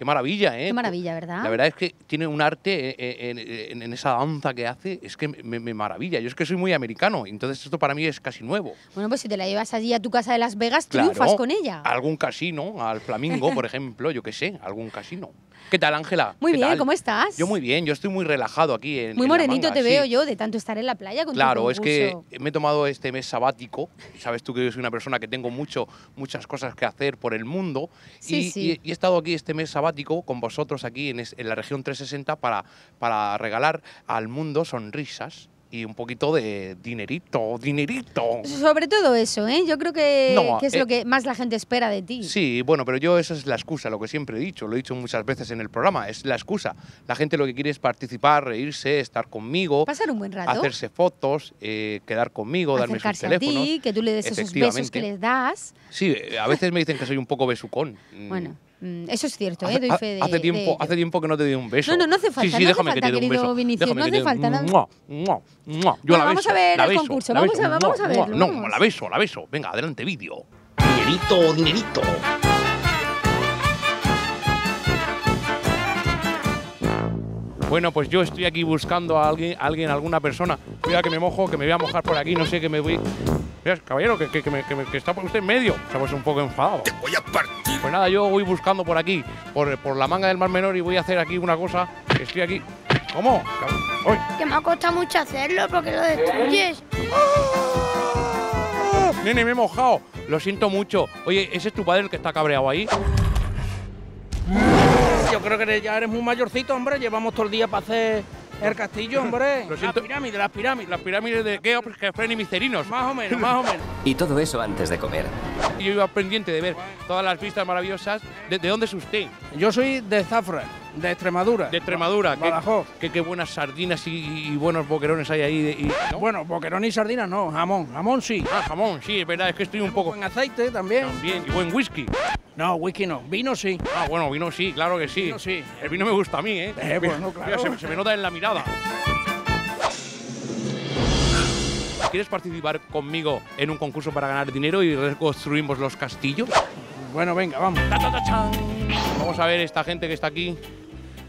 Qué maravilla, ¿eh? Qué maravilla, ¿verdad? La verdad es que tiene un arte eh, en, en- en esa danza que hace, es que me, me maravilla. Yo es que soy muy americano, entonces esto para mí es casi nuevo. Bueno, pues si te la llevas allí a tu casa de Las Vegas, triunfas con ella. Algún casino, al Flamingo, por ejemplo, yo qué sé, algún casino. ¿Qué tal, Ángela? Muy ¿Qué bien, tal? ¿cómo estás? Yo muy bien, yo estoy muy relajado aquí en Muy en La morenito Manga, te sí. veo yo de tanto estar en la playa con tu Claro, es que me he tomado este mes sabático. Sabes tú que yo soy una persona que tengo mucho, muchas cosas que hacer por el mundo. Sí, y, sí. y- y he estado aquí este mes sabático con vosotros aquí en, es- en la región 360 para, para regalar al mundo sonrisas y un poquito de dinerito, dinerito. Sobre todo eso, ¿eh? Yo creo que, No, que es eh, lo que más la gente espera de ti. Sí, bueno, pero yo esa es la excusa, lo que siempre he dicho, lo he dicho muchas veces en el programa, es la excusa. La gente lo que quiere es participar, reírse, estar conmigo, Pasar un buen rato. hacerse fotos, eh, quedar conmigo, darme sus acercarse a teléfonos. ti, que tú le des esos besos que les das. Sí, a veces me dicen que soy un poco besucón. Bueno, eso es cierto, Hace, ¿eh? Doy fe de, hace de tiempo, ello. hace tiempo que no te doy un beso. No, no, no hace Sí, falta, sí, no hace déjame que falta, te dé un querido beso. Vinicius, Déjame no que te hace dé- falta nada. ¡Mua! ¡Mua! ¡Mua! Yo Bueno, la vamos beso, a ver la el beso, concurso, la vamos beso, a- vamos a ¡Mua! verlo, No, vamos. la beso, la beso. Venga, adelante vídeo. Dinerito, dinerito. Bueno, pues yo estoy aquí buscando a alguien, a alguien, alguna persona. Cuidado que me mojo, que me voy a mojar por aquí, no sé, que me voy. Mira, caballero, que, que, que me- que me- que está por usted en medio. Estamos un poco enfadados. Te voy a partir. Pues nada, yo voy buscando por aquí, por, por la manga del Mar Menor y voy a hacer aquí una cosa. Estoy aquí. ¿Cómo? Que me ha costado mucho hacerlo porque lo destruyes. Nene, me he mojado. Lo siento mucho. Oye, ¿ese es tu padre el que está cabreado ahí? Yo creo que ya eres muy mayorcito, hombre. Llevamos todo el día para hacer el castillo, hombre. Lo siento. Las pirámides, las pirámides. Las pirámides de Keops, Kefren y Misterinos. Más o menos, más o menos. Y todo eso antes de comer. Yo iba pendiente de ver todas las vistas maravillosas. ¿De, de dónde es usted? Yo soy de Zafra, de Extremadura. De Extremadura. Badajoz. qué, qué buenas sardinas y, y buenos boquerones hay ahí. de- y- ¿no? Bueno, boquerón y sardinas no, jamón. Jamón sí. Ah, jamón, sí, es verdad, es que estoy un poco. Buen aceite también. También, y buen whisky. No, whisky no. Vino sí. Ah, bueno, vino sí, claro que sí. Vino sí. El vino me gusta a mí, ¿eh? Eh, bueno, Mira, claro. se, se me nota en la mirada. ¿Quieres participar conmigo en un concurso para ganar dinero y reconstruimos los castillos? Bueno, venga, vamos. Ta, ta, ta, chan. Vamos a ver esta gente que está aquí.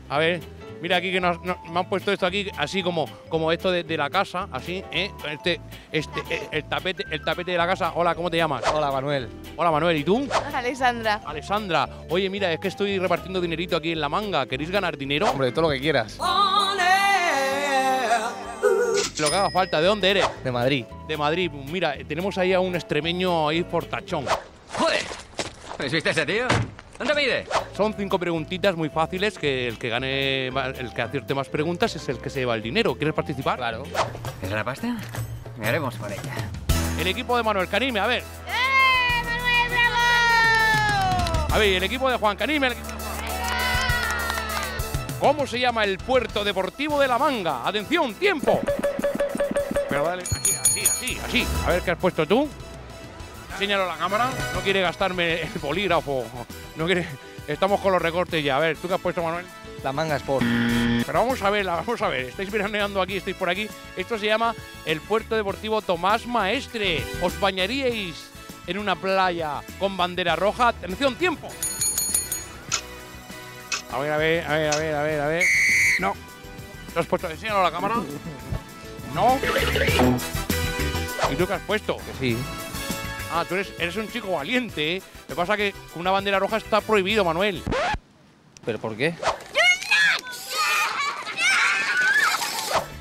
A ver, mira aquí que nos- nos- me han puesto esto aquí, así como, como esto de, de la casa, así, ¿eh? Este, este, eh, el tapete, el tapete de la casa. Hola, ¿cómo te llamas? Hola, Manuel. Hola, Manuel. ¿Y tú? Alexandra. Alessandra. Oye, mira, es que estoy repartiendo dinerito aquí en la manga. ¿Queréis ganar dinero? Hombre, todo lo que quieras. Lo que haga falta. ¿De dónde eres? De Madrid. De Madrid. Mira, tenemos ahí a un extremeño ahí por tachón. ¡Joder! ¿Has visto ese tío? ¿Dónde mide? Son cinco preguntitas muy fáciles que el que gane, el que acierte más preguntas es el que se lleva el dinero. ¿Quieres participar? Claro. ¿Es la pasta? Me haremos por ella. El equipo de Manuel Canime, a ver. A ver, el equipo de Juan Canime. el ¿Cómo se llama el puerto deportivo de La Manga? Atención, tiempo. Pero dale, así, así, así, así. A ver qué has puesto tú. Enséñalo a la cámara. No quiere gastarme el bolígrafo. No quiere. Estamos con los recortes ya. A ver, ¿tú qué has puesto, Manuel? La manga Sport. Pero vamos a ver, vamos a ver. Estáis veraneando aquí, estáis por aquí. Esto se llama el Puerto Deportivo Tomás Maestre. ¿Os bañaríais en una playa con bandera roja? Atención, tiempo. A ver, a ver, a ver, a ver, a ver, a ver. No. ¿Te has puesto? Enséñalo a la cámara. No. ¿Y tú qué has puesto? Que sí. Ah, tú eres, eres un chico valiente, ¿eh? Lo que pasa que con una bandera roja está prohibido, Manuel. ¿Pero por qué?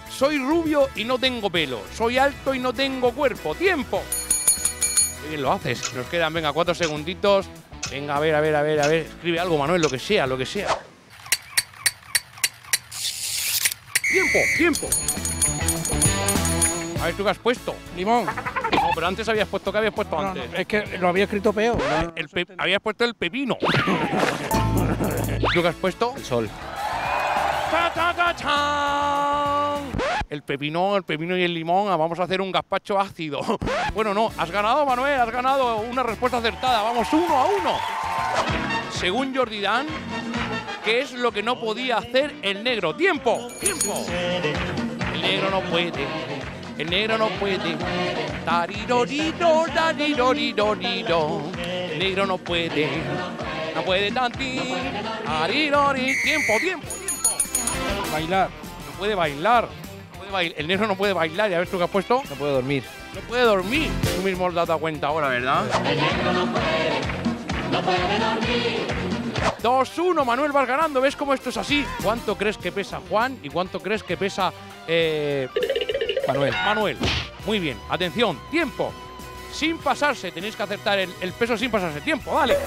Soy rubio y no tengo pelo. Soy alto y no tengo cuerpo. ¡Tiempo! Qué bien lo haces. Nos quedan, venga, cuatro segunditos. Venga, a ver, a ver, a ver, a ver. Escribe algo, Manuel, lo que sea, lo que sea. ¡Tiempo! ¡Tiempo! A ver, ¿tú qué has puesto? Limón. No, pero antes habías puesto, ¿qué habías puesto No, no, antes? es que lo había escrito peor. ¿no? El pe- habías puesto el pepino. ¿Tú qué has puesto? El sol. ¡Ta, ta, ta, chan! el pepino, el pepino y el limón. ah, Vamos a hacer un gazpacho ácido. Bueno, no, has ganado, Manuel, has ganado una respuesta acertada. Vamos uno a uno. Según Jordi Dan, ¿qué es lo que no podía hacer el negro? ¡Tiempo! ¡Tiempo! El negro no puede. El negro no puede. Tariroriro, tariroriroriro. El negro no puede. No puede tanti. Tarirori. Tiempo, tiempo, tiempo. Bailar. No puede bailar. No puede bail- El negro no puede bailar. ¿Ya ves tú qué has puesto? No puedo dormir. No puede dormir. Tú mismo has dado cuenta ahora, ¿verdad? El negro no puede. No puede dormir. 2-1, Manuel vas ganando. ¿Ves cómo esto es así? ¿Cuánto crees que pesa Juan y cuánto crees que pesa eh, Manuel? Manuel. Muy bien. Atención, tiempo. Sin pasarse. Tenéis que acertar el, el peso sin pasarse. Tiempo, dale.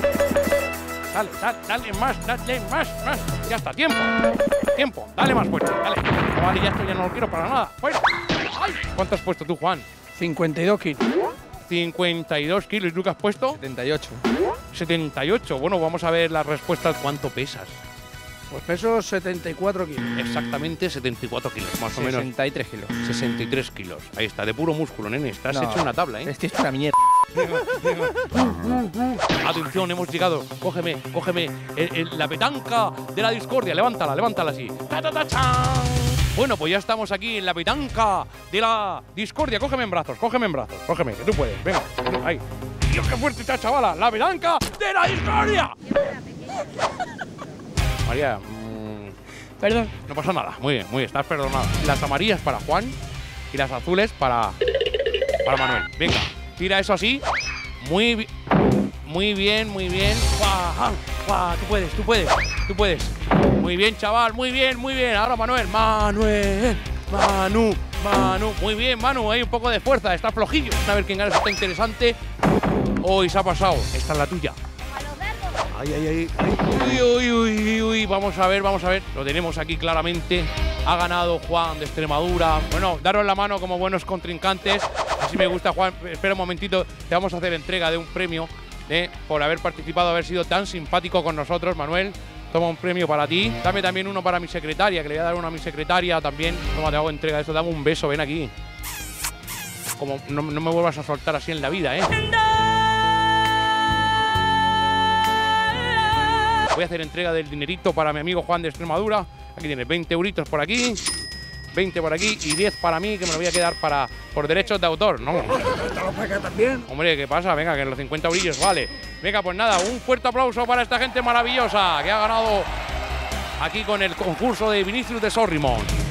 Dale, dale, dale más, dale más, más. Ya está, tiempo. Tiempo, dale más fuerte, dale. No, vale, ya esto ya no lo quiero para nada. Fuera. Ay, ¿Cuánto has puesto tú, Juan? 52 kilos. 52 kilos. ¿Y tú qué has puesto? 78. 78. Bueno, vamos a ver las respuestas. ¿Cuánto pesas? Pues peso 74 kilos. Exactamente 74 kilos, más o menos. 63 kilos. 63 kilos. Ahí está, de puro músculo, nene. Estás No, hecho una tabla, ¿eh? Esto es una mierda. Atención, hemos llegado. Cógeme, cógeme. el- el- la petanca de la discordia. Levántala, levántala así. Ta, ta, ta, chan. Bueno, pues ya estamos aquí en la petanca de la discordia. Cógeme en brazos, cógeme en brazos. Cógeme, que tú puedes. Venga, ahí. Dios, qué fuerte está, chavala. La petanca de la discordia. María, mm, Perdón. no pasa nada. Muy bien, muy bien, estás perdonada. Las amarillas para Juan y las azules para, para Manuel. Venga, tira eso así. Muy, bi- muy bien, muy bien. ¡Guau! ¡Guau! Tú puedes, tú puedes, tú puedes. Muy bien, chaval, muy bien, muy bien. Ahora Manuel, Manuel, Manu, Manu. Muy bien, Manu, hay un poco de fuerza, está flojillo. A ver quién gana, está interesante. Hoy se ha pasado, esta es la tuya. Ay, ay, ay. Uy, uy, uy, uy. Vamos a ver, vamos a ver. Lo tenemos aquí claramente. Ha ganado Juan de Extremadura. Bueno, daros la mano como buenos contrincantes. Así me gusta, Juan. Espera un momentito. Te vamos a hacer entrega de un premio eh, por haber participado, haber sido tan simpático con nosotros, Manuel. Toma un premio para ti. Dame también uno para mi secretaria, que le voy a dar uno a mi secretaria también. Toma, te hago entrega de esto. Dame un beso, ven aquí. Como no, no me vuelvas a soltar así en la vida, ¿eh? Voy a hacer entrega del dinerito para mi amigo Juan de Extremadura. Aquí tienes 20 euritos por aquí, 20 por aquí y 10 para mí, que me lo voy a quedar para por derechos de autor. No. también? Hombre, ¿qué pasa? Venga, que los 50 eurillos vale. Venga, pues nada, un fuerte aplauso para esta gente maravillosa que ha ganado aquí con el concurso de Vinicius de Sorrimón.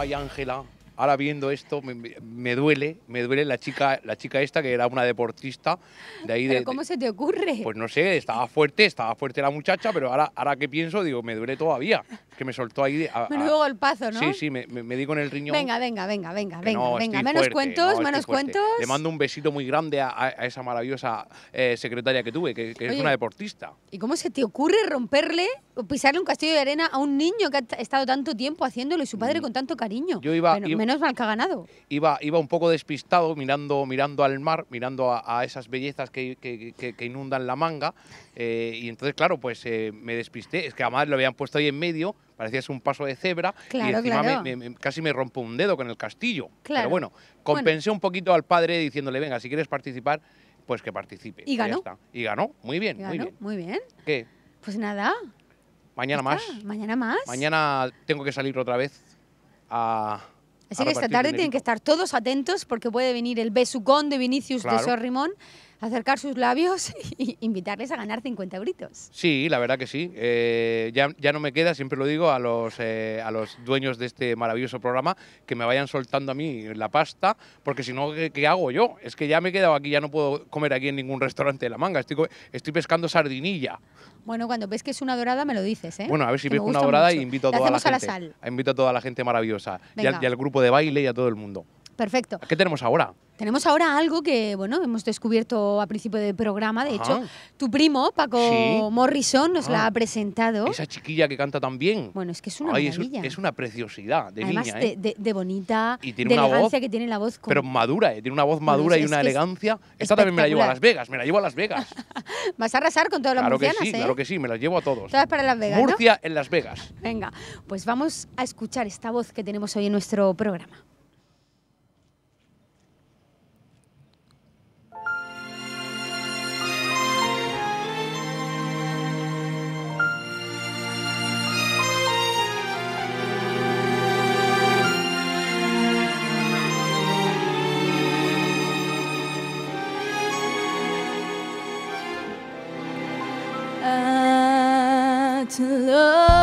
Ay, Ángela, ahora viendo esto me, me- duele, me duele la chica, la chica esta que era una deportista de ahí de, ¿Pero cómo se te ocurre? pues no sé, estaba fuerte, estaba fuerte la muchacha, pero ahora, ahora que pienso, digo, me duele todavía. Que me soltó ahí. a- Menudo golpazo, ¿no? Sí, sí, me, me, me di con el riñón. Venga, venga, venga, venga, venga, no, venga. Menos fuerte, cuentos, no, menos cuentos. Le mando un besito muy grande a, a- esa maravillosa eh, secretaria que tuve, que, que es Oye, una deportista. ¿Y cómo se te ocurre romperle o pisarle un castillo de arena a un niño que ha estado tanto tiempo haciéndolo y su padre con tanto cariño? Mm. Yo iba- Bueno, iba- menos mal que ha ganado. Iba, iba un poco despistado mirando, mirando al mar, mirando a, a esas bellezas que, que- que- que inundan la manga. eh, y entonces, claro, pues eh, me despisté. Es que además lo habían puesto ahí en medio, parecía ser un paso de cebra. y encima me- claro. me- me- casi me rompo un dedo con el castillo. Claro. Pero bueno, compensé un poquito al padre diciéndole, venga, si quieres participar, pues que participe. Y ya ganó. está. Y ganó, muy bien, Ganó, muy bien. Muy bien. ¿Qué? Pues nada, Mañana más. mañana más. Mañana tengo que salir otra vez a. Así a que esta tarde tienen que estar todos atentos porque puede venir el besucón de Vinicius de Sorrimón, acercar sus labios y invitarles a ganar 50 euritos. Sí, la verdad que sí. Eh, ya, ya no me queda, siempre lo digo, a los, eh, a los dueños de este maravilloso programa que me vayan soltando a mí la pasta, porque si no, ¿qué, qué hago yo? Es que ya me he quedado aquí, ya no puedo comer aquí en ningún restaurante de la manga. Estoy, estoy pescando sardinilla. Bueno, cuando ves que es una dorada me lo dices, ¿eh? Bueno, a ver si pesco una dorada mucho. y invito a toda la a gente. la sal. Invito a toda la gente maravillosa. Y Venga. al, y al grupo de baile y a todo el mundo. Perfecto. ¿Qué tenemos ahora? Tenemos ahora algo que, bueno, hemos descubierto a principio del programa. De hecho, tu primo, Paco Sí. Morrison, nos la Ah. ha presentado. Esa chiquilla que canta tan bien. Bueno, es que es una Ay, es, un- maravilla. es una preciosidad de Además niña, ¿eh? de- de bonita, Y tiene de una voz, elegancia que tiene la voz. como- Pero madura, ¿eh? Tiene una voz madura y una elegancia. Esta también me la llevo a. Las Vegas, me la llevo a Las Vegas. Vas a arrasar con todas las claro que sí, ¿eh? claro que sí, me las llevo a todos. Todas para Las Vegas, ¿no? Murcia en Las Vegas. Venga, pues vamos a escuchar esta voz que tenemos hoy en nuestro programa. to love.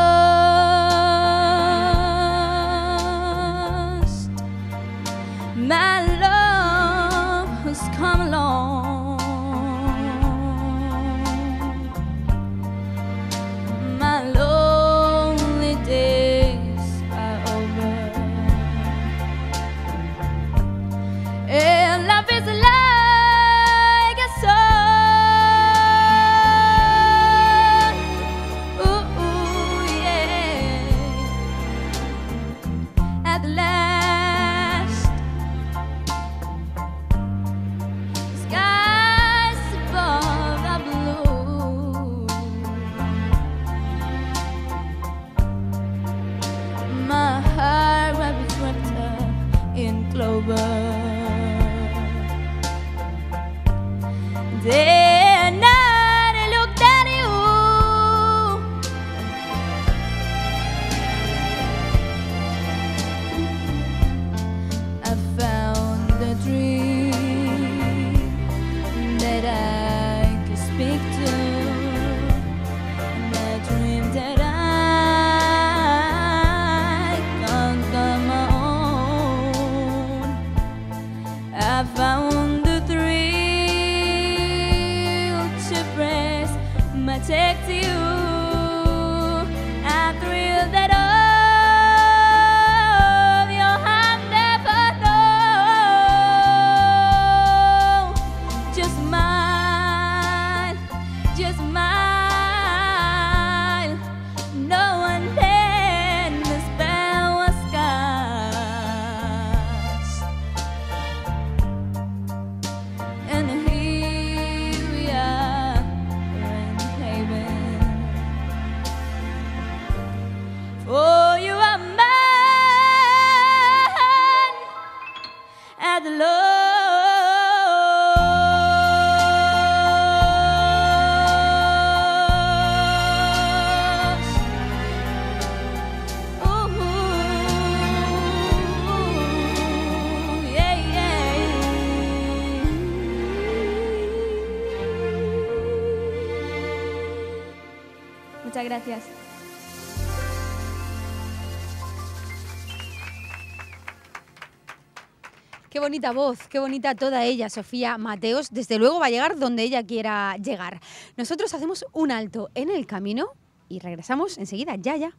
Bonita voz, qué bonita toda ella, Sofía Mateos. Desde luego va a llegar donde ella quiera llegar. Nosotros hacemos un alto en el camino y regresamos enseguida, ya, ya.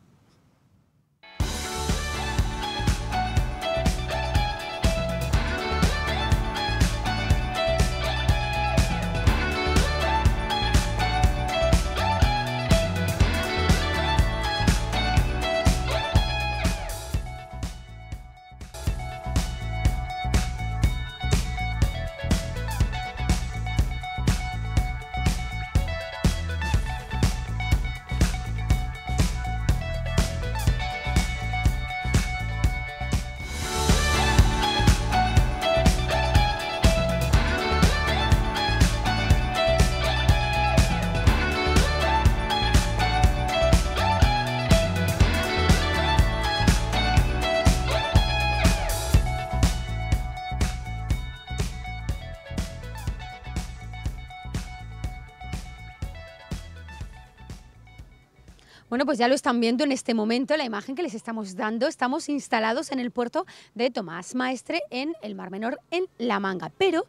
Bueno, pues ya lo están viendo en este momento, la imagen que les estamos dando. Estamos instalados en el puerto de Tomás Maestre, en el Mar Menor, en La Manga. Pero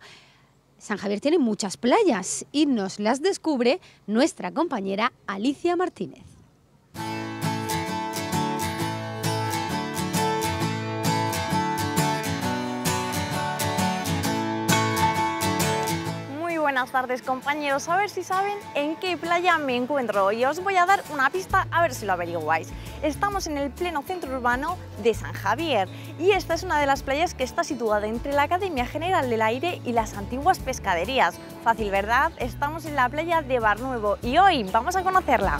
San Javier tiene muchas playas y nos las descubre nuestra compañera Alicia Martínez. Buenas tardes compañeros, a ver si saben en qué playa me encuentro y os voy a dar una pista a ver si lo averiguáis. Estamos en el pleno centro urbano de San Javier y esta es una de las playas que está situada entre la Academia General del Aire y las antiguas pescaderías. Fácil, ¿verdad? Estamos en la playa de Bar Nuevo y hoy vamos a conocerla.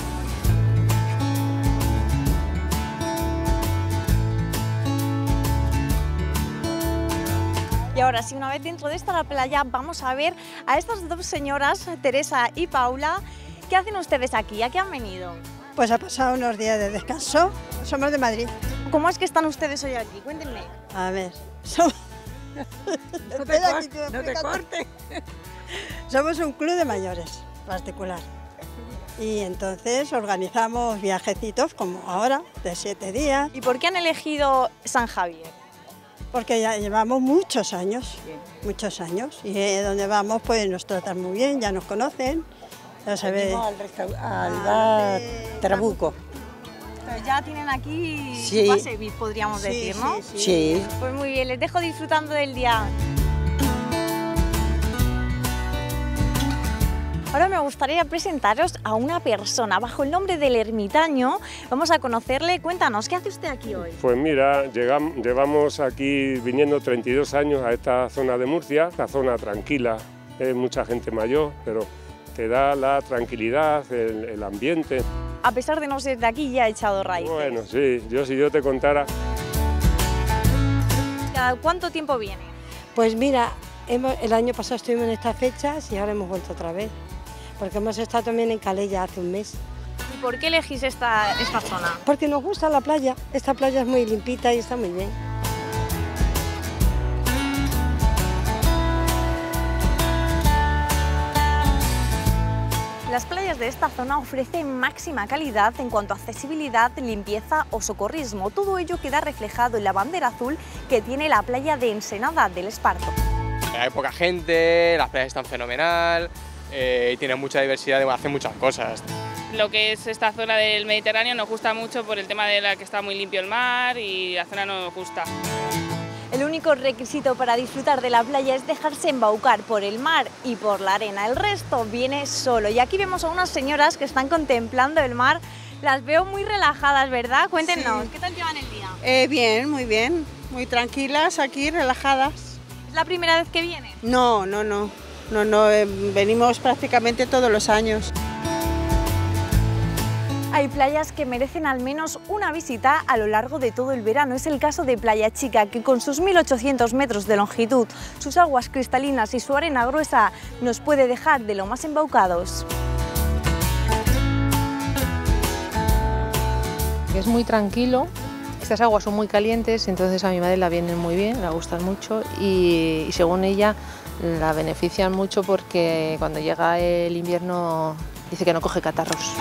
Y ahora sí, una vez dentro de esta playa, vamos a ver a estas dos señoras, Teresa y Paula. ¿Qué hacen ustedes aquí? ¿A qué han venido? Pues ha pasado unos días de descanso. Somos de Madrid. ¿Cómo es que están ustedes hoy aquí? Cuéntenme. A ver, somos... No te, tú no te cortes. Somos un club de mayores particular. Y entonces organizamos viajecitos como ahora, de siete días. ¿Y por qué han elegido San Javier? Porque ya llevamos muchos años, muchos años. Y eh, donde vamos pues nos tratan muy bien, ya nos conocen. Ya se ve. Al, al bar Trabuco. Pues ya tienen aquí Sí. su base podríamos Sí, decir, ¿no? sí. Sí. Pues muy bien, les dejo disfrutando del día. Ahora me gustaría presentaros a una persona bajo el nombre del ermitaño. Vamos a conocerle. Cuéntanos, ¿qué hace usted aquí hoy? Pues mira, llevamos aquí viniendo 32 años a esta zona de Murcia, una zona tranquila, es mucha gente mayor, pero te da la tranquilidad, el, el ambiente. A pesar de no ser de aquí, ya ha echado raíz. Bueno, sí, yo si yo te contara, ¿Cada cuánto tiempo viene? Pues mira, hemos- el año pasado estuvimos en estas fechas y ahora hemos vuelto otra vez. Porque hemos estado también en Calella hace un mes. ¿Y por qué elegís esta, esta zona? Porque nos gusta la playa. Esta playa es muy limpita y está muy bien. Las playas de esta zona ofrecen máxima calidad en cuanto a accesibilidad, limpieza o socorrismo. Todo ello queda reflejado en la bandera azul que tiene la playa de Ensenada del Esparto. Hay poca gente, las playas están fenomenal eh, y tienen mucha diversidad de hacer muchas cosas. Lo que es esta zona del Mediterráneo nos gusta mucho por el tema de la que está muy limpio el mar y la zona nos gusta. El único requisito para disfrutar de la playa es dejarse embaucar por el mar y por la arena. El resto viene solo. Y aquí vemos a unas señoras que están contemplando el mar. Las veo muy relajadas, ¿verdad? Cuéntenos, Sí. ¿qué tal llevan el día? Eh, bien, muy bien. Muy tranquilas aquí, relajadas. ¿Es la primera vez que vienen? No, no, no. No, no, eh, venimos prácticamente todos los años. Hay playas que merecen al menos una visita a lo largo de todo el verano. Es el caso de Playa Chica, que con sus 1.800 metros de longitud, sus aguas cristalinas y su arena gruesa nos puede dejar de lo más embaucados. Es muy tranquilo. Estas aguas son muy calientes, entonces a mi madre la vienen muy bien, la gustan mucho y, y según ella la benefician mucho porque cuando llega el invierno dice que no coge catarros.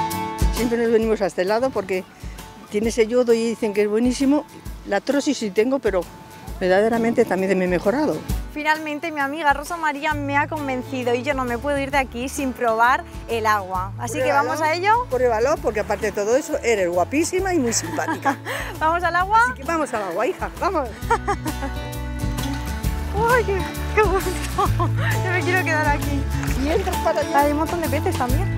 Siempre nos venimos a este lado porque tiene ese yodo y dicen que es buenísimo. La trosis sí tengo, pero verdaderamente también me he mejorado. Finalmente mi amiga Rosa María me ha convencido y yo no me puedo ir de aquí sin probar el agua. Así que vamos a ello. Pruébalo, porque aparte de todo eso, eres guapísima y muy simpática. ¿Vamos al agua? Así que vamos al agua, hija, vamos. ¡Ay, qué, gusto! Yo me quiero quedar aquí. Para allá. Hay un montón de peces también.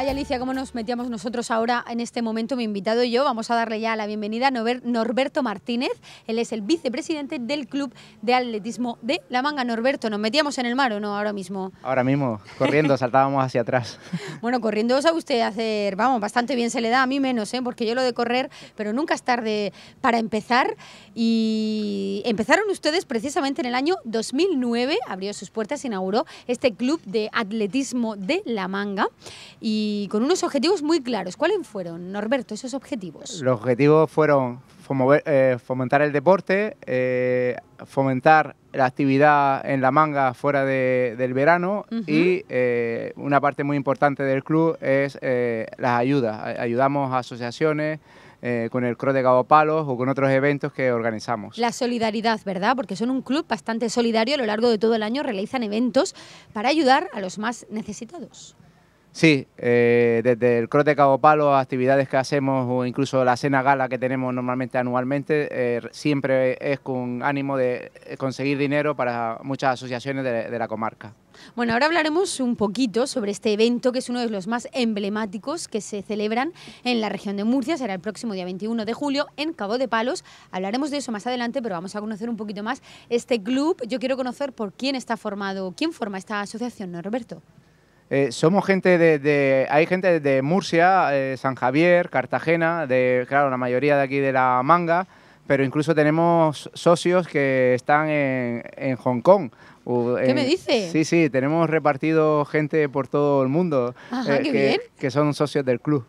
Ay, Alicia, ¿cómo nos metíamos nosotros ahora en este momento? Mi invitado y yo vamos a darle ya la bienvenida a Norberto Martínez. Él es el vicepresidente del Club de Atletismo de La Manga. Norberto, ¿nos metíamos en el mar o no ahora mismo? Ahora mismo, corriendo, saltábamos hacia atrás. Bueno, corriendo sabe usted hacer, vamos, bastante bien se le da, a mí menos, ¿eh? porque yo lo de correr, pero nunca es tarde para empezar. Y empezaron ustedes precisamente en el año 2009, abrió sus puertas, inauguró este club de atletismo de La Manga y con unos objetivos muy claros. ¿Cuáles fueron, Norberto, esos objetivos? Los objetivos fueron fomover- eh, fomentar el deporte, eh, fomentar la actividad en la manga fuera de- del verano Ujú. y eh, una parte muy importante del club es eh, las ayudas. Ayudamos a asociaciones eh, con el Cross de Cabo Palos o con otros eventos que organizamos. La solidaridad, ¿verdad? Porque son un club bastante solidario, a lo largo de todo el año realizan eventos para ayudar a los más necesitados. Sí, eh, desde el cross de Cabo Palo, actividades que hacemos o incluso la cena gala que tenemos normalmente anualmente, eh, siempre es con ánimo de conseguir dinero para muchas asociaciones de, de la comarca. Bueno, ahora hablaremos un poquito sobre este evento que es uno de los más emblemáticos que se celebran en la región de Murcia. Será el próximo día 21 de julio en Cabo de Palos. Hablaremos de eso más adelante, pero vamos a conocer un poquito más este club. Yo quiero conocer por quién está formado, quién forma esta asociación, ¿no, Roberto? Eh, somos gente de, de- hay gente de Murcia, eh, San Javier, Cartagena, de claro, la mayoría de aquí de la manga, pero incluso tenemos socios que están en, en Hong Kong. ¿Qué en- me dice? Sí, sí, tenemos repartido gente por todo el mundo Ajá, qué que, bien. que son socios del club.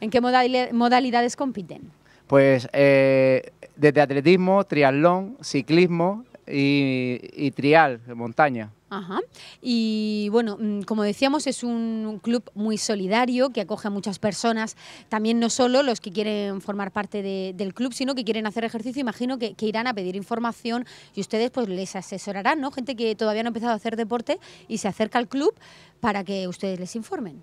¿En qué modali- modalidades compiten? Pues eh, desde atletismo, triatlón, ciclismo y, y trial, montaña. Ajá. Y bueno, mm, como decíamos, es un club muy solidario que acoge a muchas personas, también no solo los que quieren formar parte de- del club, sino que quieren hacer ejercicio. Imagino que, que irán a pedir información y ustedes pues les asesorarán, ¿no? Gente que todavía no ha empezado a hacer deporte y se acerca al club para que ustedes les informen.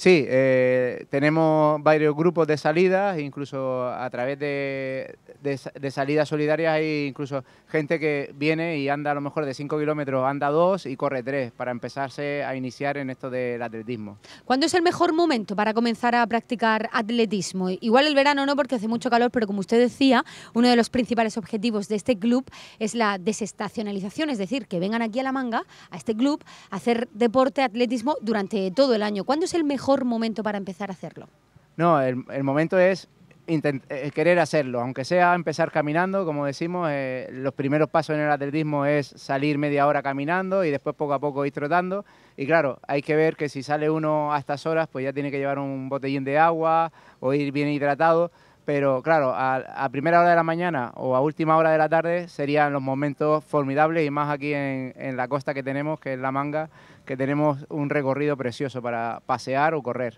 Sí, eh, tenemos varios grupos de salidas, incluso a través de, de sa- de salidas solidarias hay incluso gente que viene y anda a lo mejor de 5 kilómetros, anda 2 y corre 3 para empezarse a iniciar en esto del atletismo. ¿Cuándo es el mejor momento para comenzar a practicar atletismo? Igual el verano no, porque hace mucho calor, pero como usted decía, uno de los principales objetivos de este club es la desestacionalización, es decir, que vengan aquí a La Manga, a este club, a hacer deporte, atletismo durante todo el año. ¿Cuándo es el mejor momento para empezar a hacerlo? No, el, momento es eh, querer hacerlo, aunque sea empezar caminando, como decimos, eh, los primeros pasos en el atletismo es salir media hora caminando y después poco a poco ir trotando. Y claro, hay que ver que si sale uno a estas horas, pues ya tiene que llevar un botellín de agua o ir bien hidratado. Pero claro, a, a primera hora de la mañana o a última hora de la tarde serían los momentos formidables y más aquí en, en la costa que tenemos, que es La Manga, que tenemos un recorrido precioso para pasear o correr.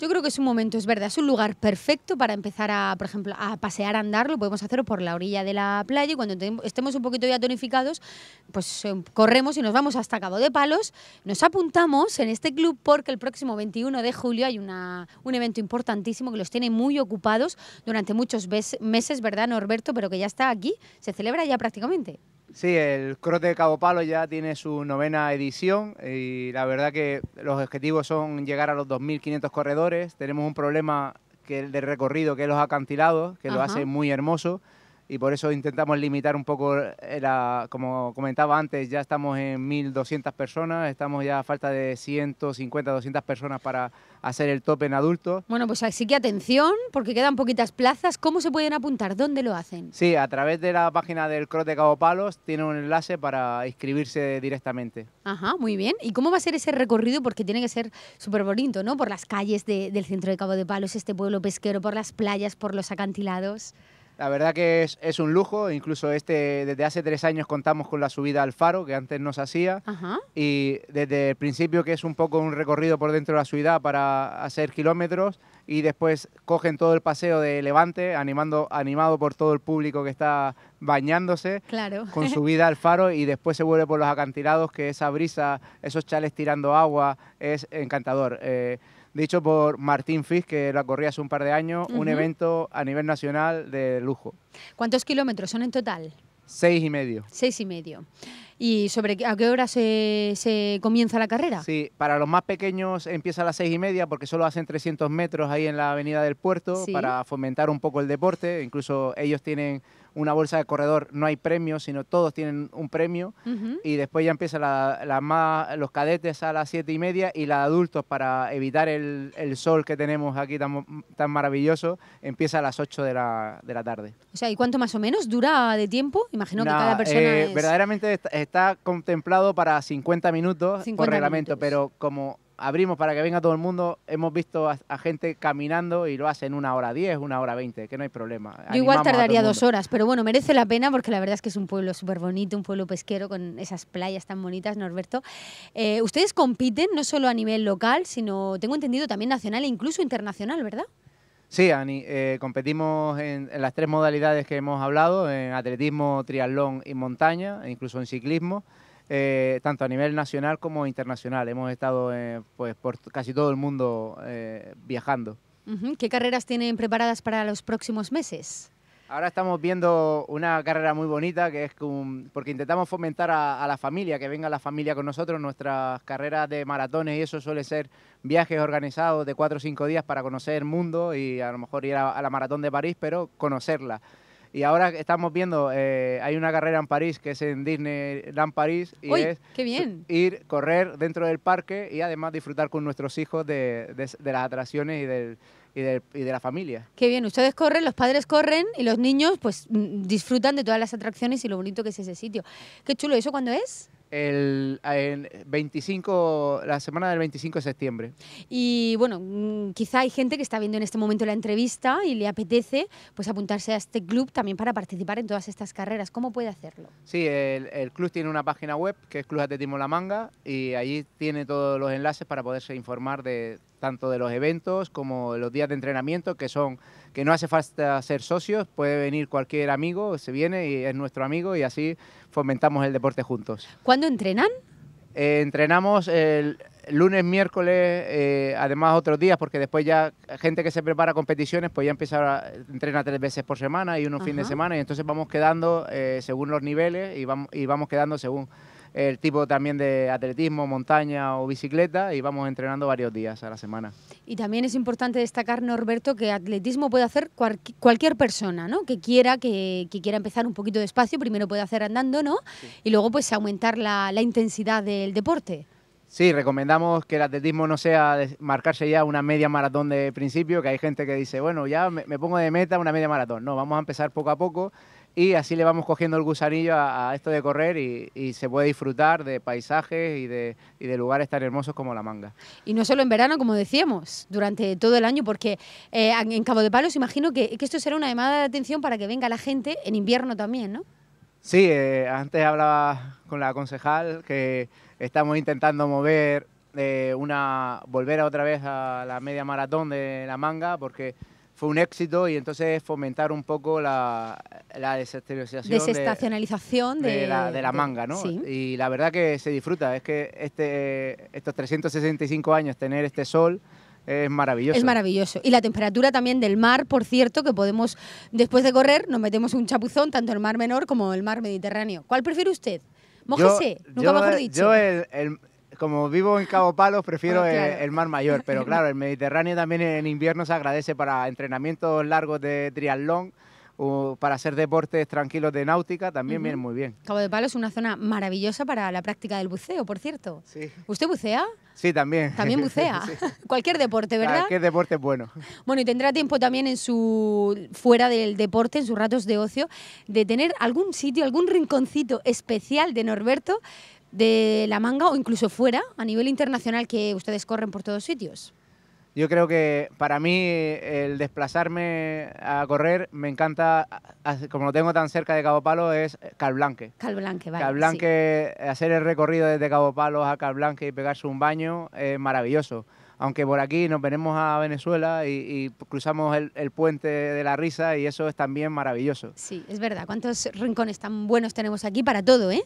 Yo creo que es un momento, es verdad, es un lugar perfecto para empezar a, por ejemplo, a pasear, a andar, lo podemos hacer por la orilla de la playa y cuando te- estemos un poquito ya tonificados, pues eh, corremos y nos vamos hasta Cabo de Palos, nos apuntamos en este club porque el próximo 21 de julio hay una, un evento importantísimo que los tiene muy ocupados durante muchos meses, ¿verdad, Norberto? Pero que ya está aquí, se celebra ya prácticamente. Sí, el Cross de Cabo Palo ya tiene su novena edición y la verdad que los objetivos son llegar a los 2.500 corredores. Tenemos un problema que el de recorrido, que es los acantilados, que lo hace muy hermoso y por eso intentamos limitar un poco, eh, la- como comentaba antes, ya estamos en 1.200 personas, estamos ya a falta de 150, 200 personas para hacer el tope en adultos. Bueno, pues así que atención, porque quedan poquitas plazas. ¿Cómo se pueden apuntar? ¿Dónde lo hacen? Sí, a través de la página del Cross de Cabo Palos tiene un enlace para inscribirse directamente. Ajá, muy bien. ¿Y cómo va a ser ese recorrido? Porque tiene que ser súper bonito, ¿no? Por las calles de- del centro de Cabo de Palos, este pueblo pesquero, por las playas, por los acantilados. La verdad que es, es un lujo, incluso este desde hace tres años contamos con la subida al faro, que antes no se hacía, Ajá. y desde el principio que es un poco un recorrido por dentro de la ciudad para hacer kilómetros, y después cogen todo el paseo de Levante, animando, animado por todo el público que está bañándose, Claro. con subida al faro, y después se vuelve por los acantilados, que esa brisa, esos chales tirando agua, es encantador. Eh, dicho por Martín Fis, que la corría hace un par de años, un evento a nivel nacional de lujo. ¿Cuántos kilómetros son en total? Seis y medio. Seis y medio. ¿Y sobre a qué hora se, se comienza la carrera? Sí, para los más pequeños empieza a las seis y media porque solo hacen 300 metros ahí en la avenida del puerto Sí. para fomentar un poco el deporte. Incluso ellos tienen una bolsa de corredor, no hay premios, sino todos tienen un premio. Y después ya empieza la, la más, los cadetes a las siete y media y la de adultos para evitar el, el sol que tenemos aquí tan, tan maravilloso, empieza a las 8 de la, de la tarde. O sea, ¿y cuánto más o menos dura de tiempo? Imagino que cada persona eh, es... Verdaderamente está, está contemplado para 50 minutos 50 por reglamento, minutos. pero como abrimos para que venga todo el mundo, hemos visto a, a gente caminando y lo hacen una hora 10, una hora 20, que no hay problema. Yo igual Animamos tardaría dos horas, pero bueno, merece la pena porque la verdad es que es un pueblo súper bonito, un pueblo pesquero con esas playas tan bonitas, Norberto. Eh, ustedes compiten no solo a nivel local, sino, tengo entendido, también nacional e incluso internacional, ¿verdad? Sí, Ani, eh, competimos en, en las tres modalidades que hemos hablado, en atletismo, triatlón y montaña, e incluso en ciclismo. Eh, tanto a nivel nacional como internacional. Hemos estado eh, pues, por casi todo el mundo eh, viajando. ¿Qué carreras tienen preparadas para los próximos meses? Ahora estamos viendo una carrera muy bonita que es con- porque intentamos fomentar a, a la familia, que venga la familia con nosotros. Nuestras carreras de maratones y eso suele ser viajes organizados de cuatro o cinco días para conocer el mundo y a lo mejor ir a, a la maratón de París, pero conocerla. Y ahora estamos viendo, eh, hay una carrera en París que es en Disneyland París y Uy, es qué bien. ir, correr dentro del parque y además disfrutar con nuestros hijos de, de- de las atracciones y, del, y, del- y de la familia. Qué bien, ustedes corren, los padres corren y los niños pues mm, disfrutan de todas las atracciones y lo bonito que es ese sitio. Qué chulo, ¿eso cuándo es? El, en 25, la semana del 25 de septiembre. Y bueno, mm, quizá hay gente que está viendo en este momento la entrevista y le apetece pues apuntarse a este club también para participar en todas estas carreras. ¿Cómo puede hacerlo? Sí, el, el club tiene una página web que es Club Atletismo La Manga y allí tiene todos los enlaces para poderse informar de tanto de los eventos como los días de entrenamiento que son que no hace falta ser socios, puede venir cualquier amigo, se viene y es nuestro amigo y así fomentamos el deporte juntos. ¿Cuándo entrenan? Eh, entrenamos el lunes, miércoles, eh, además otros días, porque después ya gente que se prepara a competiciones, pues ya empieza a entrenar tres veces por semana y uno fin de semana, y entonces vamos quedando eh, según los niveles y vamos, y vamos quedando según el tipo también de atletismo, montaña o bicicleta, y vamos entrenando varios días a la semana. Y también es importante destacar, Norberto, que atletismo puede hacer cualquier persona, ¿no? Que quiera, que, que quiera empezar un poquito despacio, primero puede hacer andando, ¿no? Y luego pues aumentar la, la intensidad del deporte. Sí, recomendamos que el atletismo no sea marcarse ya una media maratón de principio, que hay gente que dice, bueno, ya me, me pongo de meta una media maratón. No, vamos a empezar poco a poco y así le vamos cogiendo el gusanillo a, a esto de correr y, y se puede disfrutar de paisajes y de, y de lugares tan hermosos como La Manga. Y no solo en verano, como decíamos, durante todo el año, porque eh, en Cabo de Palos imagino que, que esto será una llamada de atención para que venga la gente en invierno también, ¿no? Sí, eh, antes hablaba con la concejal que estamos intentando mover eh, una, volver otra vez a la media maratón de la manga porque fue un éxito y entonces fomentar un poco la, la de- Desestacionalización de, de, la, de la manga, ¿no? Sí. Y la verdad que se disfruta, es que este, estos 365 años tener este sol es maravilloso. Es maravilloso. Y la temperatura también del mar, por cierto, que podemos, después de correr, nos metemos un chapuzón, tanto el mar menor como el mar Mediterráneo. ¿Cuál prefiere usted? Mójese, Yo- nunca yo, mejor dicho. Yo, el- el- como vivo en Cabo Palos, prefiero Bueno, el- claro. el, mar mayor, pero claro, el Mediterráneo también en invierno se agradece para entrenamientos largos de triatlón o para hacer deportes tranquilos de náutica, también viene muy bien. Cabo de Palos es una zona maravillosa para la práctica del buceo, por cierto. Sí. ¿Usted bucea? Sí, también. También bucea. Sí. Cualquier deporte, ¿verdad? Cualquier deporte es bueno. Bueno, y tendrá tiempo también en su fuera del deporte, en sus ratos de ocio, de tener algún sitio, algún rinconcito especial de Norberto, de la manga o incluso fuera, a nivel internacional, que ustedes corren por todos sitios. Yo creo que para mí el desplazarme a correr me encanta, como lo tengo tan cerca de Cabo Palo, es Calblanque. Calblanque, vale. Calblanque, hacer el recorrido desde Cabo Palos a Calblanque y pegarse un baño es maravilloso. Aunque por aquí nos venimos a Venezuela y, y cruzamos el, el puente de la risa y eso es también maravilloso. Sí, es verdad. ¿Cuántos rincones tan buenos tenemos aquí para todo, eh?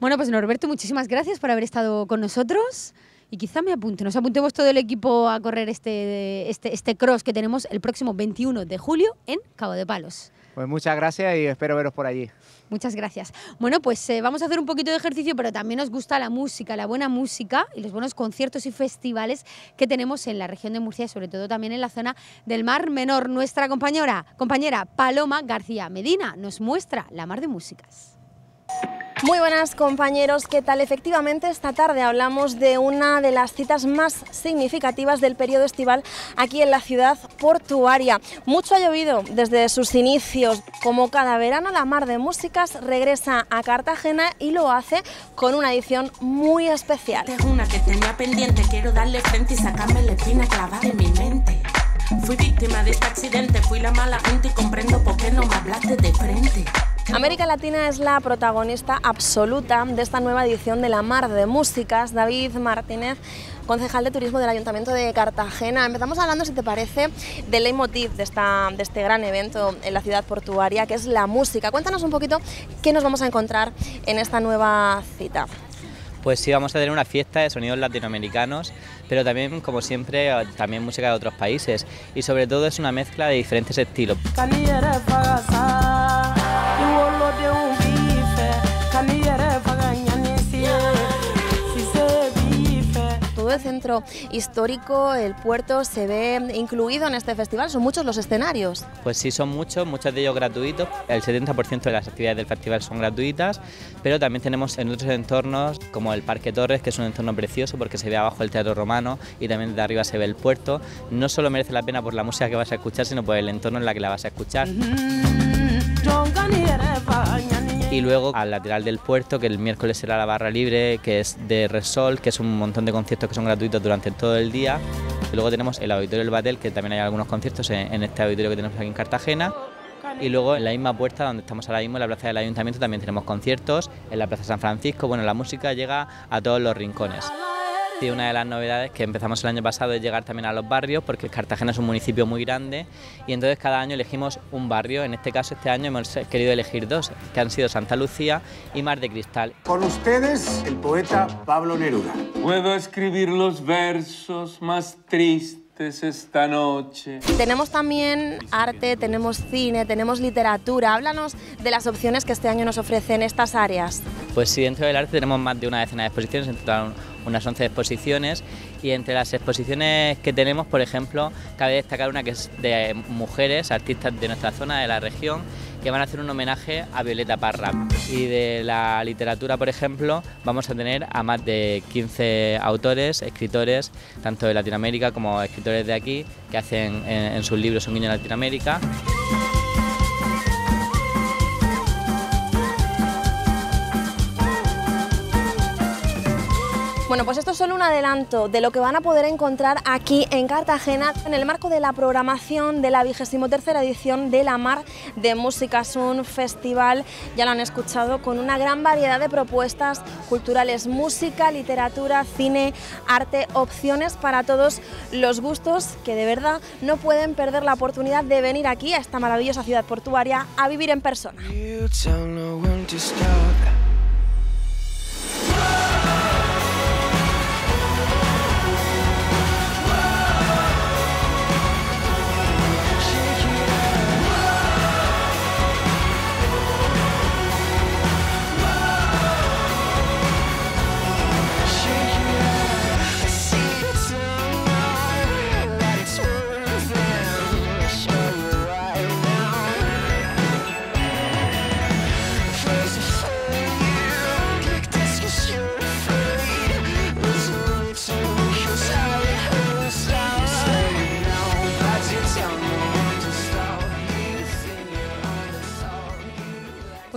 Bueno, pues Norberto, muchísimas gracias por haber estado con nosotros. Y quizá me apunte, nos apuntemos todo el equipo a correr este, este, este cross que tenemos el próximo 21 de julio en Cabo de Palos. Pues muchas gracias y espero veros por allí. Muchas gracias. Bueno, pues eh, vamos a hacer un poquito de ejercicio, pero también nos gusta la música, la buena música y los buenos conciertos y festivales que tenemos en la región de Murcia y sobre todo también en la zona del Mar Menor. Nuestra compañera, compañera Paloma García Medina nos muestra la mar de músicas. Muy buenas compañeros, ¿qué tal? Efectivamente, esta tarde hablamos de una de las citas más significativas del periodo estival aquí en la ciudad portuaria. Mucho ha llovido desde sus inicios. Como cada verano, la Mar de Músicas regresa a Cartagena y lo hace con una edición muy especial. Es una que tenía pendiente, quiero darle frente y sacarme la espina clavada en mi mente. Fui víctima de este accidente, fui la mala gente y comprendo por qué no me hablaste de frente. América Latina es la protagonista absoluta de esta nueva edición de la Mar de Músicas. David Martínez, concejal de turismo del Ayuntamiento de Cartagena. Empezamos hablando, si te parece, del leitmotiv de, esta, de este gran evento en la ciudad portuaria, que es la música. Cuéntanos un poquito qué nos vamos a encontrar en esta nueva cita. Pues sí, vamos a tener una fiesta de sonidos latinoamericanos, pero también, como siempre, también música de otros países. Y sobre todo es una mezcla de diferentes estilos. Todo el centro histórico, el puerto, se ve incluido en este festival. Son muchos los escenarios. Pues sí, son muchos, muchos de ellos gratuitos. El 70% de las actividades del festival son gratuitas, pero también tenemos en otros entornos, como el Parque Torres, que es un entorno precioso porque se ve abajo el Teatro Romano y también desde arriba se ve el puerto. No solo merece la pena por la música que vas a escuchar, sino por el entorno en la que la vas a escuchar. Y luego al lateral del puerto, que el miércoles será la barra libre, que es de Resol, que es un montón de conciertos que son gratuitos durante todo el día. Y luego tenemos el Auditorio El Batel, que también hay algunos conciertos en, en este auditorio que tenemos aquí en Cartagena. Y luego en la misma puerta donde estamos ahora mismo, en la plaza del Ayuntamiento, también tenemos conciertos. En la Plaza San Francisco, bueno, la música llega a todos los rincones. Y una de las novedades que empezamos el año pasado es llegar también a los barrios, porque Cartagena es un municipio muy grande y entonces cada año elegimos un barrio. En este caso, este año hemos querido elegir dos, que han sido Santa Lucía y Mar de Cristal. Con ustedes, el poeta Pablo Neruda. Puedo escribir los versos más tristes esta noche. Tenemos también arte, tenemos cine, tenemos literatura. Háblanos de las opciones que este año nos ofrecen estas áreas. Pues sí, dentro del arte tenemos más de una decena de exposiciones, en total unas 11 exposiciones y entre las exposiciones que tenemos, por ejemplo, cabe destacar una que es de mujeres, artistas de nuestra zona, de la región, que van a hacer un homenaje a Violeta Parra. Y de la literatura, por ejemplo, vamos a tener a más de 15 autores, escritores, tanto de Latinoamérica como escritores de aquí, que hacen en, en sus libros un guiño a Latinoamérica. Bueno, pues esto es solo un adelanto de lo que van a poder encontrar aquí en Cartagena en el marco de la programación de la 23 edición de La Mar de Música. Es un festival, ya lo han escuchado, con una gran variedad de propuestas culturales, música, literatura, cine, arte, opciones para todos los gustos que de verdad no pueden perder la oportunidad de venir aquí a esta maravillosa ciudad portuaria a vivir en persona.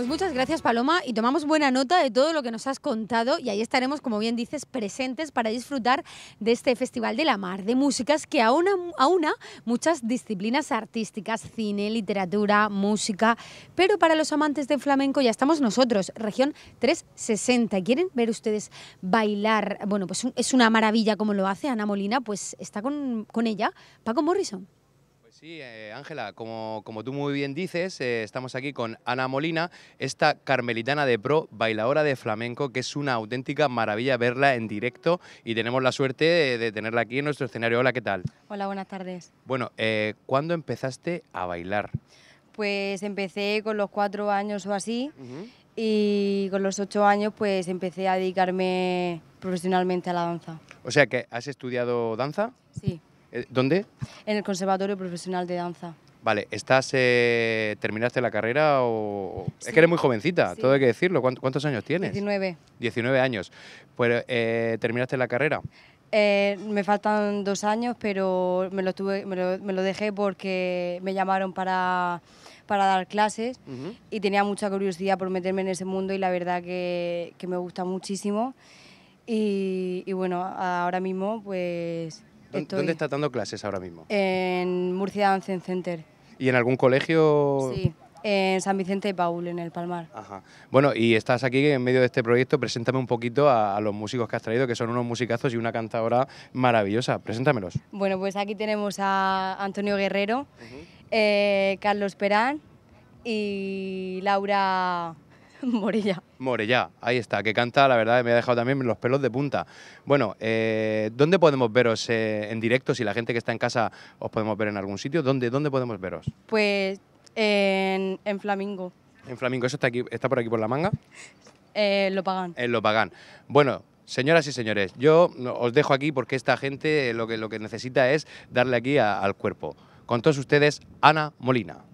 Muchas gracias Paloma y tomamos buena nota de todo lo que nos has contado y ahí estaremos, como bien dices, presentes para disfrutar de este Festival de la Mar de Músicas que aúna, aúna muchas disciplinas artísticas, cine, literatura, música, pero para los amantes del flamenco ya estamos nosotros, región 360. ¿Quieren ver ustedes bailar? Bueno, pues es una maravilla como lo hace Ana Molina, pues está con, con ella Paco Morrison. Sí, eh, Ángela, como, como tú muy bien dices, eh, estamos aquí con Ana Molina, esta carmelitana de pro, bailadora de flamenco, que es una auténtica maravilla verla en directo y tenemos la suerte de, de tenerla aquí en nuestro escenario. Hola, ¿qué tal? Hola, buenas tardes. Bueno, eh, ¿cuándo empezaste a bailar? Pues empecé con los cuatro años o así y con los ocho años pues empecé a dedicarme profesionalmente a la danza. O sea, que has estudiado danza. Sí, Eh, ¿Dónde? en el Conservatorio Profesional de Danza. Vale, ¿estás, eh, ¿terminaste la carrera o...? Es que eres muy jovencita, todo hay que decirlo. ¿Cuánto- ¿Cuántos años tienes? 19. 19 años. Pues, eh, ¿terminaste la carrera? Eh, me faltan dos años, pero me lo, tuve, me lo, me lo dejé porque me llamaron para, para dar clases y tenía mucha curiosidad por meterme en ese mundo y la verdad que, que me gusta muchísimo. Y, y bueno, ahora mismo pues ¿Dó- estoy ¿Dónde estás dando clases ahora mismo? en Murcia Dancing Center. ¿Y en algún colegio? Sí, En San Vicente de Paul, en el Palmar. Ajá. Bueno, y estás aquí en medio de este proyecto. Preséntame un poquito a, a los músicos que has traído, que son unos musicazos y una cantadora maravillosa. Preséntamelos. Bueno, pues aquí tenemos a Antonio Guerrero, eh, Carlos Perán y Laura Morilla. Morellá, ahí está, que canta, la verdad, me ha dejado también los pelos de punta. Bueno, eh, ¿dónde podemos veros eh, en directo? Si la gente que está en casa os podemos ver en algún sitio, ¿dónde, dónde podemos veros? Pues en, en Flamingo, En Flamenco, ¿eso está, aquí, está por aquí por la manga? eh, lo pagan. En Lo Pagán. Bueno, señoras y señores, yo os dejo aquí porque esta gente lo que, lo que necesita es darle aquí a- al cuerpo. Con todos ustedes, Ana Molina.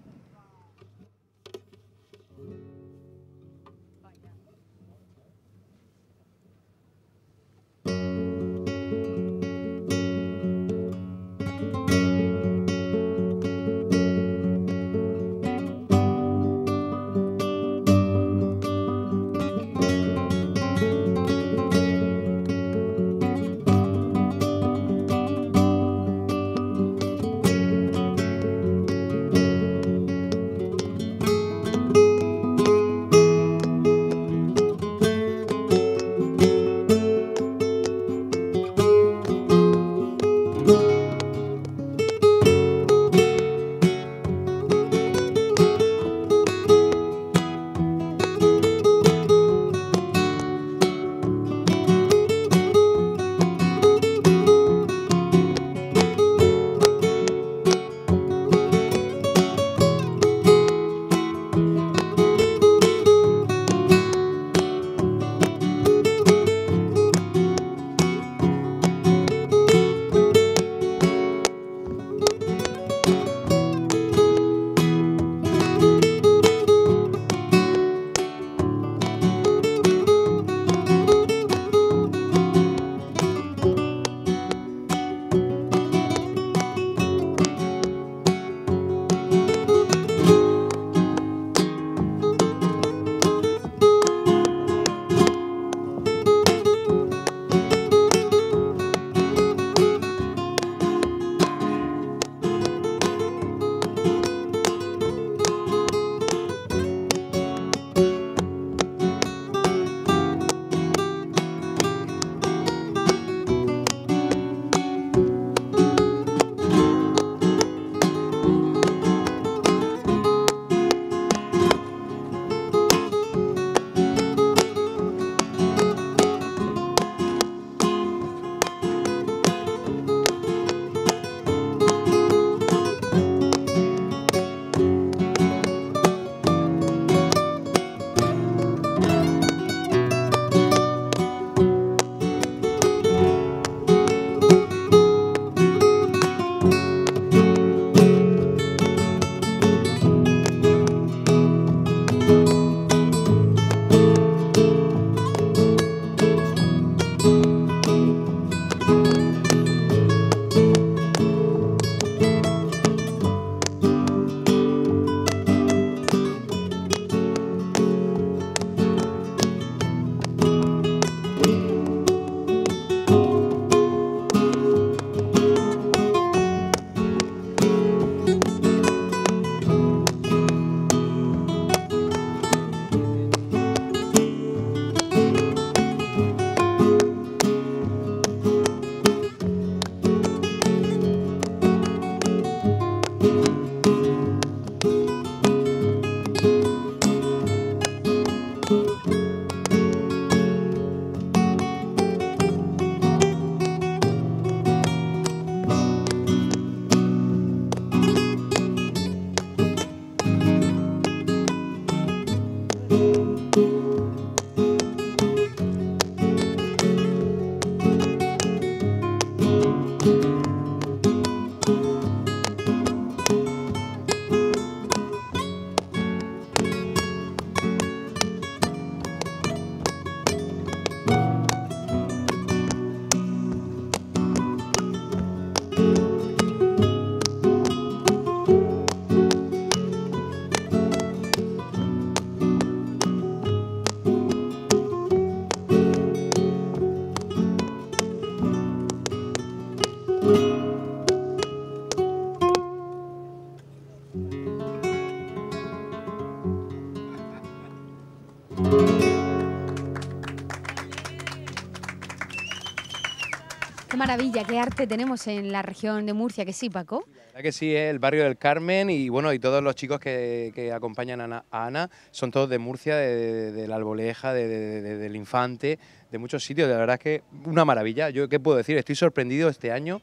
Qué arte tenemos en la región de Murcia, que sí, Paco. La verdad que sí, eh, el barrio del Carmen y bueno, y todos los chicos que, acompañan a Ana, son todos de Murcia, de, la Alboleja, de- de- de- del Infante, de muchos sitios. La verdad es que una maravilla. Yo qué puedo decir, estoy sorprendido este año.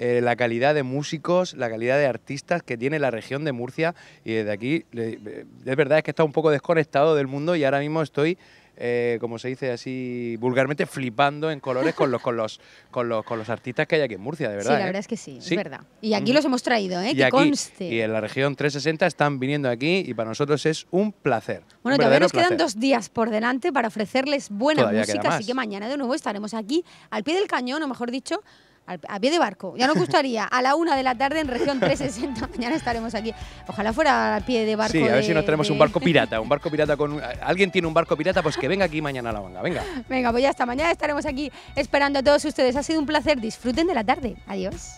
eh, la calidad de músicos, la calidad de artistas que tiene la región de Murcia y desde aquí, es verdad es que está un poco desconectado del mundo y ahora mismo estoy, eh, como se dice así vulgarmente, flipando en colores con los, con los, con los, con los artistas que hay aquí en Murcia, de verdad. sí, la ¿eh? verdad es que sí, Sí. es verdad. Y aquí los hemos traído, ¿eh? Y que aquí, conste. y en la región 360 están viniendo aquí y para nosotros es un placer. Bueno, un todavía nos quedan dos días por delante para ofrecerles buena Todavía música, así que mañana de nuevo estaremos aquí al pie del cañón, o mejor dicho, al, a pie de barco. Ya nos gustaría, a la una de la tarde en región 360, mañana estaremos aquí. Ojalá fuera al pie de barco. Sí, a ver de- si nos tenemos un barco pirata, un barco pirata con... ¿Alguien tiene un barco pirata? Pues que venga aquí mañana a la manga, venga. Venga, pues ya hasta mañana estaremos aquí esperando a todos ustedes. Ha sido un placer, disfruten de la tarde. Adiós.